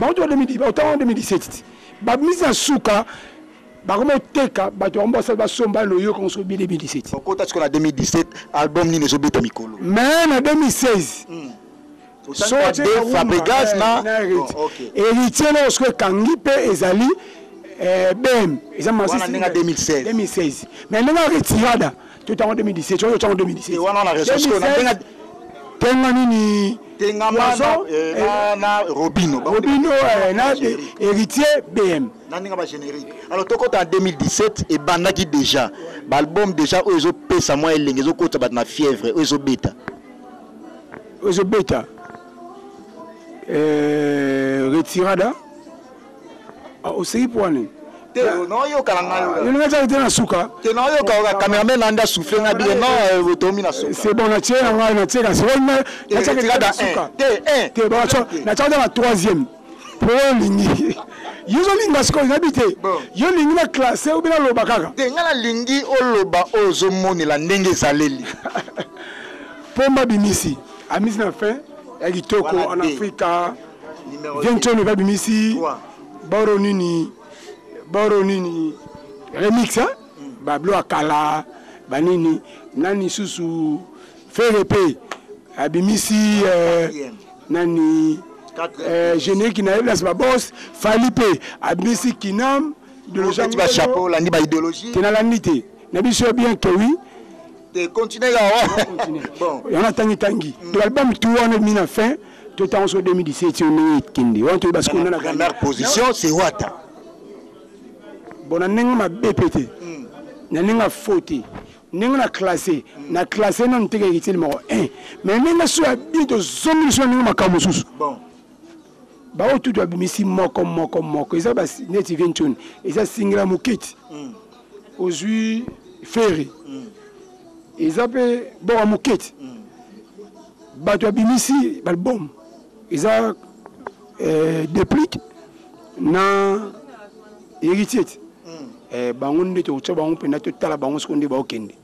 bango tu bautanga wana 2017 babimisi na suka bakoma oteka bato yango basali basomba loyoko yango soki bi 2017 okota sikoyo na 2017 album nini ezobeta mikolo mais na 2016 mm. Fabregas na héritier na osko ekangi mpe ezali eh, bm eza masisi 2016 mais ndenge aretirada Tout en 2017, oyo chango 2017. Et wana na réseau sikoyo na benga tenga nini tenga mwana eh, na eh, na Robino Robino eh, na héritier BM na ninga ba générique alors tokota en 2017 et bandaki déjà ba album déjà oyo ezo pesa moi elenge ezo kota bat na fièvre oyo ezo beta oyo ezo beta euh retirada Ah, oseki mpo wana naoyokana nayolinga caki te na suka te naoyoka cameraman andi asouffle nga bile no tomi na suka c'est bon natie na ngai natieka sikoyo natiaki te na suka te natiaki te na troisième po olingi yo ozolinga sikoyo nayebi te yo olingi na classe obe naloba kaka te ngai nalingi oloba oyo ozomonela ndenge ezaleli pomba bimisi amisi na fin ya kitoko en afrika Vientone babimisi boro nini boro nini remix hein? Mm. bablo ya kala banini nani susu fere pe abimisi euh, nani euh, générique na ye place babos fali pe abimisi kinam tenalandi te na biso bien to oui yango atangi tangi to album tu wana mina fin to tango so 2017 yo ndenge ekende wana toyeba sikoyo nana première position c'est wata bon na ndenge mabe mpe te hmm. na ndenge afo te ndenge na classe hmm. na classe nanu teke ekitili moko 1 mais ndenge so ya bien tozongi liso na ndenge makambo mosusu baoyo tutu abimisi moko moko moko eza neti vention eza singela moketi hmm. ozwi feri eza mpe boka moketi bato ya bimisi balbum eza eh, deplique na héritier ti hmm. eh, bango nde tokotya bango mpenza totala bango soko nde baokende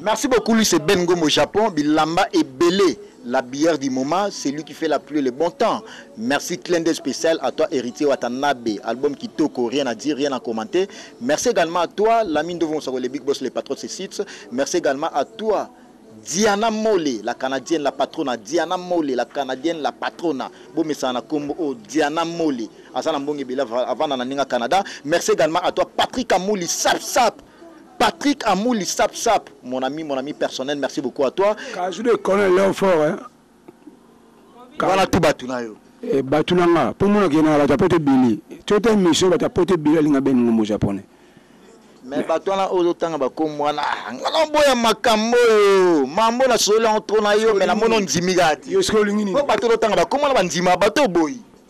merci beaucoup lui c'est ben ngombo japon bilamba ebele la bière du moment, c'est lui qui fait la pluie le bon temps. Merci, clin d'œil spécial à toi, héritier Watanabe. Album qui toko, rien à dire, rien à commenter. Merci également à toi, l'ami de Vonsaro, le big boss, les patrons de ces sites. Merci également à toi, Diana Mole la canadienne la patrona Diana Mole la canadienne la patrona bomesana na kombo oyo Diana Mole aza na mbongo ebele avanda na ndenge Canada merci également à toi Patrick Amouli sap sap Patrick Amouli sap sap mon ami mon ami personnel merci beaucoup à toi Kazu de connaît Léon fort hein wana tu batu na yo eh, batu na nga po mona ke na batu apote bili tota mission batu apote bili alinga ben ngombo japonais mais bato wana oyo ozotanga bakombo wana ah, nga naboya makambo oyo mambo nasololi yango tro na yo me namoni ondimi kati po bato ozotanga bakombo wana bandima bato oboyi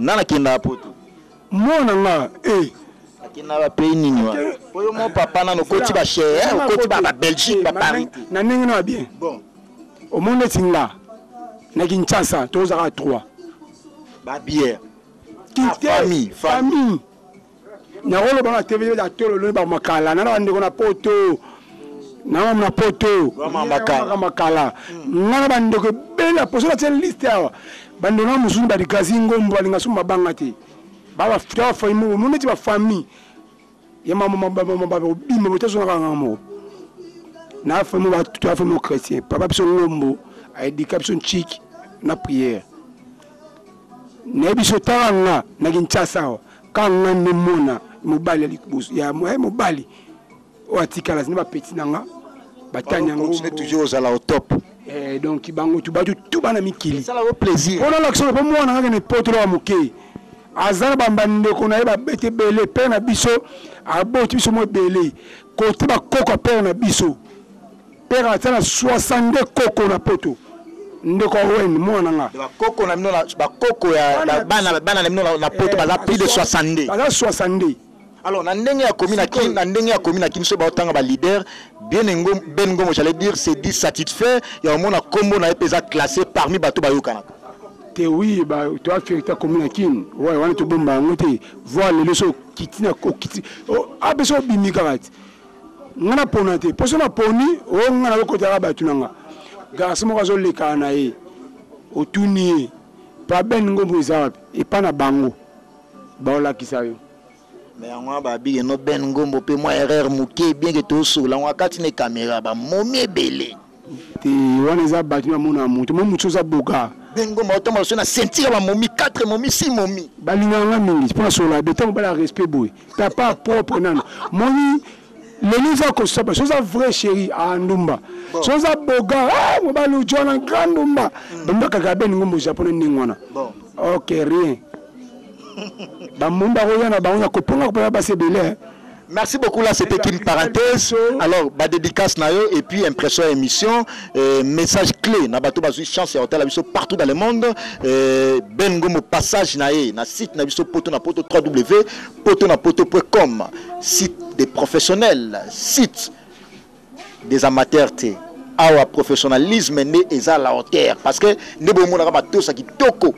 Nga na kendaka poto. Mwana nga eh. Akenda ba pays nini wa? Po yo mo papa nano koti ba chez, eh, koti ba ba Belgique, ba Paris. Na ndenge na bien. Bon. Omoni neti nga na Kinshasa tozaka trois. Ba bière. Kite, famille, famille. nakoloba na tv ya tolo loni ba makala na na ndeko na poto na mamu na poto maka makala nga na ba ndeko bela poso na tie liste awa ba ndeko na mususu ba dikazi ngombo alinga so mabanga te ba ba futa ba famille mo neti ba famille ya mamu ma ba ba bima bota so na ngamo na famille ba tout la famille chrétien papa biso ngombo a edika biso chiki na prière na biso tanga na Kinshasa awa Ka nga nde mwana mobali ya likboso ya eh, mobali oyo atikala zina ba petit na nga batani yango continue toujours ozala au top eh, donc bango tu batu tu bana mikili esala yo plaisir pona lakisolo po mwana ngaki ne potolo ya moke aza na bambandeko na ye babete ebele pere na biso aboti biso mwa ebele kote bakoko ya pere na biso Père atia na 62 koko na poto. Ndeko Owen, mwana nga. Ba koko na bino na ba koko ya bana bana na bino na poto eh, baza plus de 62. Baza 62. Alors na ndenge ya komi na kin na ndenge ya komi na kin so ba otanga ba leader bien ngo ben ngo j'allais dire c'est dit satisfait ya omona kombo na epeza classé parmi bato bayokanaka. te oui ba to afirita komi na kin ouais wana tobomba yango te voi lelo so okiti na okiti apesa obimi kaka ti Nga na pona te poso na poni o nga na lokota ka batu na nga garçon moko azo lekana na ye otuni ye pa Ben ngombo eza wapi epa na bango baolakisa yo mais yango wana babike no ben ngombo mpe mwa erreur moke bien ke tosola yango akati ne caméra bamomi ebele te wana eza bato namona moto mo motu oza boka ben ngombo otambala so na ceinture bamomi 4 momi 6 momi balingaka nga mingi mpo nasolola be ntango bala respect boye ta part propre nanu moni lelo eza kosoba so oza vrai chéri a ah, ndumba so oza boga eh, mobali ujona grand ndumba hmm. ndumba kaka beni ngombo japonais ndenge wana ok rien bamumba koya na bango na koponga kopona basi ebele eh. Merci beaucoup. Là, c'était une parenthèse. Alors, ma dédicace Nayo et puis impression émission. Euh, message clé na bato bazwi chance ya kotala biso partout dans le monde euh, ben ngombo passage na ye na site na biso poto na poto www poto na poto com site des professionnels site des amateurs te awa professionnalisme nde eza la hauteur parce que nde bomonaka batosa kitoko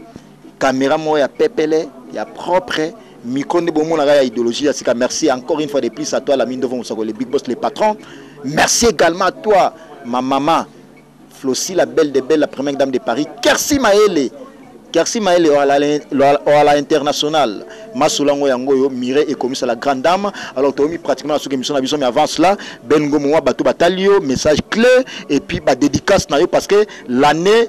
Camera moko ya pepele, ya propre, micro nde bo monaka ya ideologie ya sika. Merci encore une fois de plus à toi l'ami Ndovo Mosako, le big boss, le patron. Merci également à toi ma maman Flossie la belle de belle, la première dame de Paris, Kersi Maele. Kersi Maele Oala International. Masolango yango yo Mireille ekomisa la grande dame. Alors tomi pratiquement soki mission na biso mais avant cela Ben Gomo wa bato batalio message clé et puis ba dédicace na yo parce que L'annee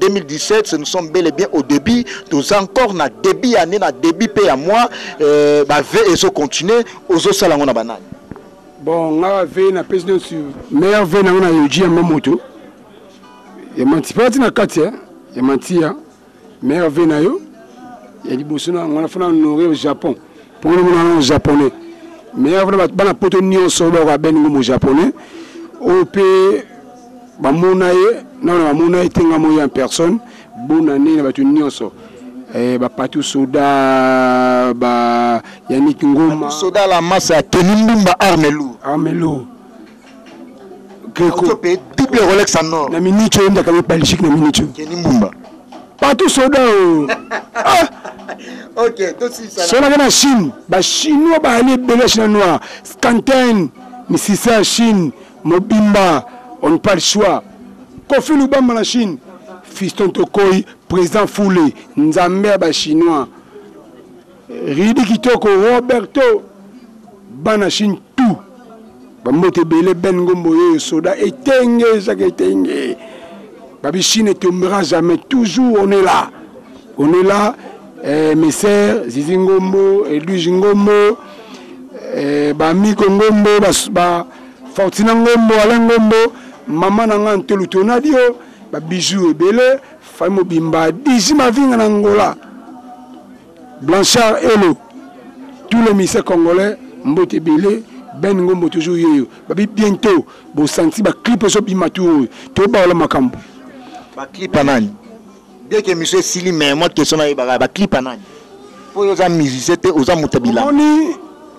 2017 nous sommes bel et bien au debut toza encore na debut ya annee na debut pe ya mois ba vues ezo continuer ozo sala yango na ba nani? Bon nga ba vues na pesi nionso meilleur vue na nga na Yohji ya Mamoto ya Mantipeya ti na kati ya Mantiya Meilleur vie na yo ya liboso na ngana fona nourrir au Japon. Pour le monde japonais. Meilleur vie bana poto nionso ba ko ben ngo japonais. Oyo pe ba mona ye na ba mona ye tenga moyo en personne. Bonne année na batu nionso. Eh, ba Patou Soda, ba Yannick Ngoma. Patou Soda la masse à Kenny Mbumba Armelou. Armelou. Gréco. pe double Rolex en or. Na minute oyo ndaka balishik na minute oyo. Kenny Mbumba. Partout soda oyo. Ah. OK, to si ça. Soda na Chine, ba chinois ba aller bela chinois noir. Scantain, misisa Chine, mobimba, on ne parle choix. Kofi Lubamba na Chine. Fiston Tokoi, président Foule, Nzambe ya ba chinois. Ridi kitoko Roberto bana chine tout bambote ebele Ben Ngombo yoyo soda etenge ezaka etenge babi chine etombera jamais toujours on est là on est là eh, mes sœurs Zizi Ngombo Edwige eh, Ngombo eh, ba Miko Ngombo ba, ba Fortina Ngombo Alain Ngombo mama na nga ntelu tonadi yo ba bijoux ebele fai mobimba dizima vinga na Angola Blanchard Elo, tous les musiciens congolais, mbote ebele, Ben Ngombo toujours yeyo. Babi bientôt bo senti ba clip ezo bima tour oyo. To baola makambo. Ba clip ya nani? Bien que monsieur Sili mais moi question na yebaka ba clip ya nani? Po yo za musicien te, oza muta bilanga. Moni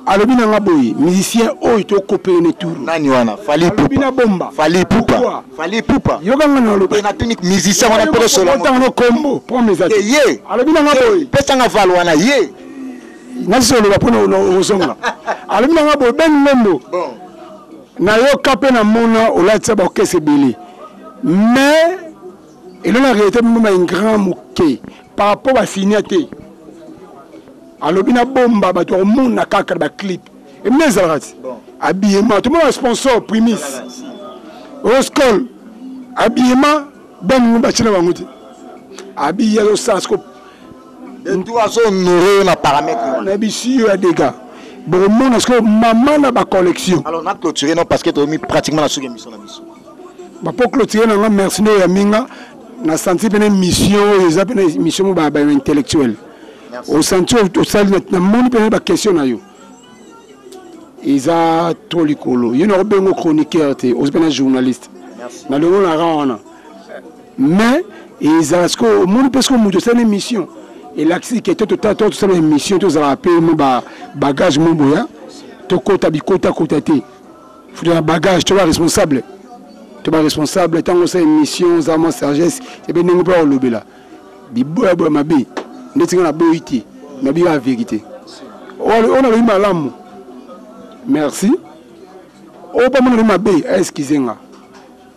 alobi na nga boye musicien oyo to kopele ne tour nani wana fali alobi na bomba fali pupa fali pupa yoka nga na lobi na tuni musicien wana pele solo otanga no kombo po mes ati ye alobi na nga boye pesa nga val wana ye na solo ba pona ozonga alobi na nga boye ben lombo na yo kape na mona olatisa ba orchestre ebele mais Elo na realite bino ba ingrand moke par rapport ba signa te alobi na bomba bato ya komona kaka na baclip ebino ezalaka ti habillement tomona sponsor primis oscol habillement bani ngo batyela bango te abiye azosala siko Ntu azo honore yo na parametre wana. Na bisi yo ya dega. Bokomona sikoyo mama na ba collection. Alors na clôturer non parce que tomi pratiquement na suki émission na biso. Ba po clôturer na nga merci no ya minga na senti pene mission oyo eza pene mission ba ba intellectuel. Au senti au sali na moni pene ba question na yo. Eza trop likolo. Yo na obengo chroniqueur te, ozo pene journaliste. Merci. Na longo na wana. mais ezala sikoyo omoni mpe sikoyo moto osali émission elakisi ke tosala émission tozala mpe mo bagage mo boya tokota bikotakota te futa na bagage to baresponsable to baresponsable ntango osala émission oza mwa sagesse ebe ndenge mpe akolobela biboya boya mabe ndeti nga naboyi te mais biba ya vérité oyo nalobi malamu merci oyo mpe amonalobi mabe aeskize nga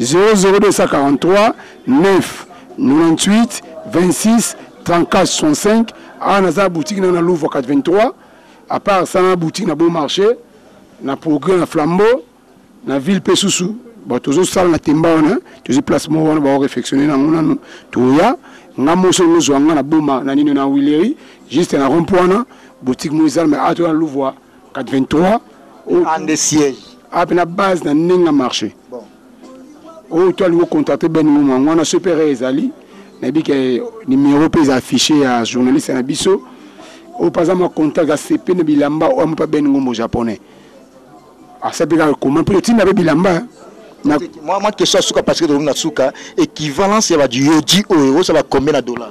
00243 998 26 34 65 awa naza na boutique na na Louvre 83 à part ça na boutique na Bon Marché na Progrès na Flambeau na ville pe susu ba tozo sala na temba wana tozi place moko wana ba réfectionner na ngona no toya nga moso no zwa nga na boma na nino na Huilerie juste na rond-point na boutique mo ezala mais ato na Louvre 83 oyo en de siège ape na base na ndenge marché bon oyo to alingi contacter Ben Ngoma yango wana soki mpe ezali nayebi ke numero mpe eza affiche ya journaliste na biso oyo mpe aza ma contact asepe na bilamba oyo ampa Ben Ngombo japonais asepe kaka koma mpe totinda mpe bilamba na mwa mwa question ya suka parce que tokomi na suka équivalence ya ba yoji oyo ekosa ba combien na dollar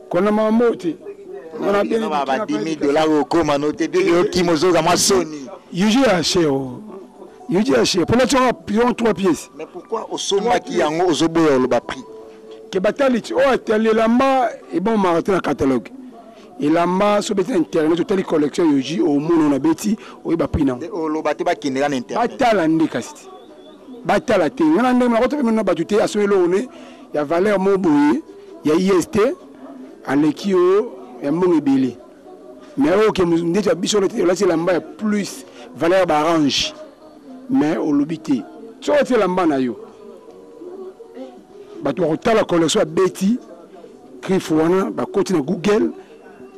Kona mama mbote. Mwana beni ba ba 10000 dollars okoma no te beni yo kimo zoga mwa soni. Yuji ya cher o. Yuji ya cher. Pona tsoka pion 3 pièces. Mais pourquoi osombaki yango ozoboya oloba prix? Ke batali ti o atali elamba ebon marate na catalogue. elamba so beti na internet otali collection yoji omona na beti oyeba prix nango oloba te bakendeka na internet batala nde kasi ti batala te ngana ndenge nakota pembeni na bato te aso eloko ne ya valeur mo boye ya IST aleki yo ya mbongo ebele mais oyo ke ndeti ya biso olati elamba ya plus valeur ba range mais olobi te so olati elamba na yo bato bakotala collection ya beti griffe wana bakoti na google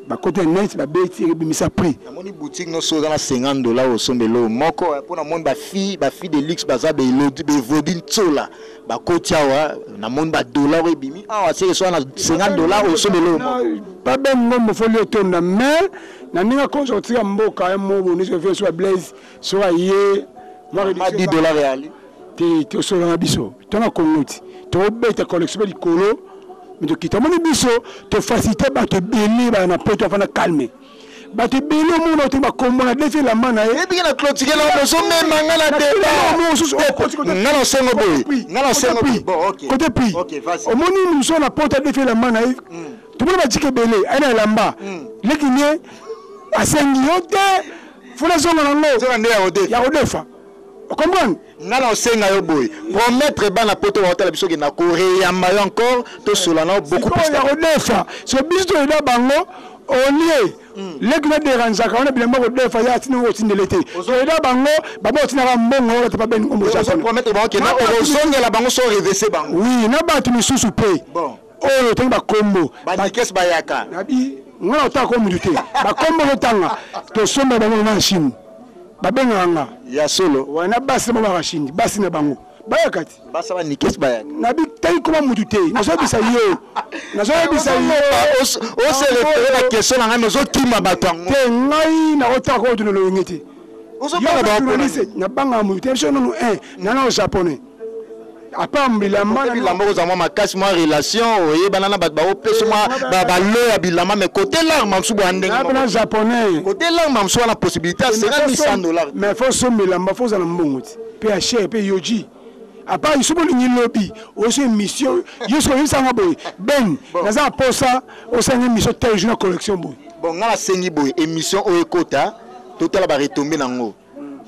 bakoti na net babeti ebimisa prix namoni boutique noso oza na 50 dola osomba eloo moko mpo namoni bafille bafille de luxe baza belodi bevodi nsola bakoti awa namoni badolar oyo ebimi awa seke soa na 50 dola osomba eloo moko babe ngombo foli otonda mais na ndenge akonza kotika mboka ya mobo niso efeso ya blaise Soki aye mama 10 dollars ya ali. Te to solo na biso. To na Congo ti. To beta collection pe likolo. Mais to kita moni biso to facilite ba te bele ba na poto afana calme. Ba te bele mo na to ba kombo na defi la mana e. Ebi na clotike na mo so me manga na te ba. Mo so so ko ti ko. Ngala sengo boy. Ngala sengo boy. Bon OK. Kote pi. OK, vas-y. Omoni mo so na poto defi la mana e. To mona ba tike bele. Ana lamba. Leki ne asengi yo te. Fula zonga na ngo. Zonga nde ya kodefa. Ya kodefa. O comprendre? Nga na osenga yo boye promettre bana poto bakotala biso ke na koreyamba yo encore tosola nao beaucoup plus ya kodefa so biso toyeda bango olie hmm. leki na deranzaka wana bilamba kodefa ya atina ngo otindele te oyeda bango baba otinaka mbongo wana tepa beni omozaozongela bango so revese bango wi na bato mosusu mpe oyo otangi bakombo badikes bayaka nabi nga na otanga ko mutu te bakombo lotanga tosomba bango na chine babengaka nga ya solo wana basi na babaka chine basi na bango bayaka ti basi banikes bayaka nabi tangi koma mutu te nazoyebisa yo nazoyebisa yooseletere na question na ngai mezokima bato yango te ngai na otanga ko otunelo yenge te nabangaka mutu te biso nanu un nana o japonais apart bilamba na bilamba okozala mwa makasi mwa relation oyebana na bato baopesa mwa balo ya bilamba mais kote lar mamsu boya ndengena japonais kote lar mamsu wana possibilité asera 100 dollar mais fo somba elamba fo ozala mbongo ti mpe ya cher mpe yoji apa isu bolingi lobi oso émission yo soki oyebisanga boye ben naza na posa osanga émission tel jour na collection boye bon ngai nasengi boye émission oyo ekota totala baretombe na yango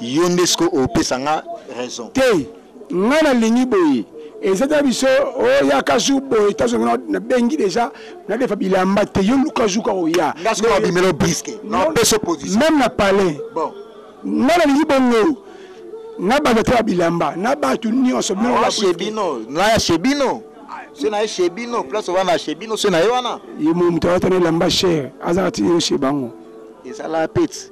Yo nde sikoyo opesa nga raison. Te nga na lingi boye eza te biso oya kazu boye tazo mona na bengi deja na defa bilamba te yo luka zuka oya. Nga sikoyo abimela brisque na peso position. Même na palais. Bon. Nga na lingi bongo na banda te bilamba na batu nionso bino ba chez bino na ya chez bino. Se na ye chez bino place wana chez bino se na ye wana. Ye mo mutawata na lamba cher azaka ti yo chez bango. Ezala pete.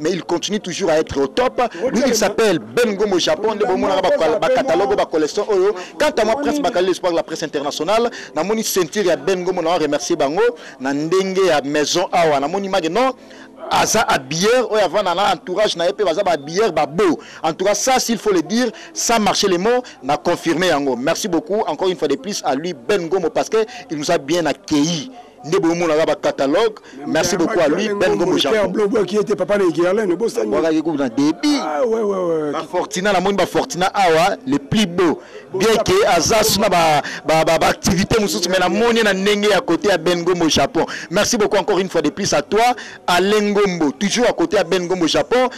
mais il continue toujours à être au top lui il s'appelle Ben Ngomo Japon nde bomonaka bakatalogo bacollection oyo quant à moi prince bakali l'espoir la presse internationale namoni ceinture ya Ben Ngomo na remercier bango na ndenge ya maison awa namoni mage non aza habilleur oyo avanda na entourage na ye mpe baza bahabilleur babo en tout cas ça s'il faut le dire ça marcher les mots na confirme yango merci beaucoup encore une fois de plus à lui Ben Ngomo parce que il nous a bien accueillis nde bomonaka ba catalogue merci beaucoup à lui ben ngombo jean blogo qui était papa na Gerlin obosani waka ki kuna début ah ouais ouais ouais ba fortina na moni ba fortina awa le plus beau bien que aza suna ba ba ba, ba activité mususu mais na moni na ndenge ya côté ya Ben Ngombo Japon merci beaucoup encore une fois de plus à toi Alain Ngombo toujours à côté ya Ben Ngombo Japon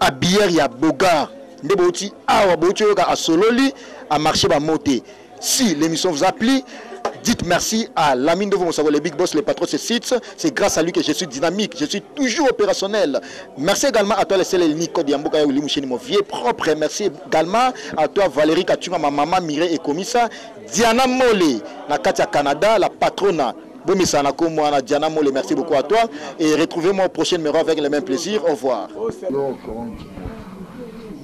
à bière ya Bogart nde bouti awa bouti oyoka asololi a marché ba mote si l'émission vous a plu Dites merci à l'amine de vous savez, les big boss, les patrons, ce sites. C'est grâce à lui que je suis dynamique, je suis toujours opérationnel. Merci également à toi, le les Nico Diamboka et mon vieux propre. Merci également à toi, Valérie Katuma, ma maman Mireille et Komissa. Diana Mole, la Canada, la patronne. Diana Mole, merci beaucoup à toi. Et retrouvez-moi au prochain numéro avec le même plaisir. Au revoir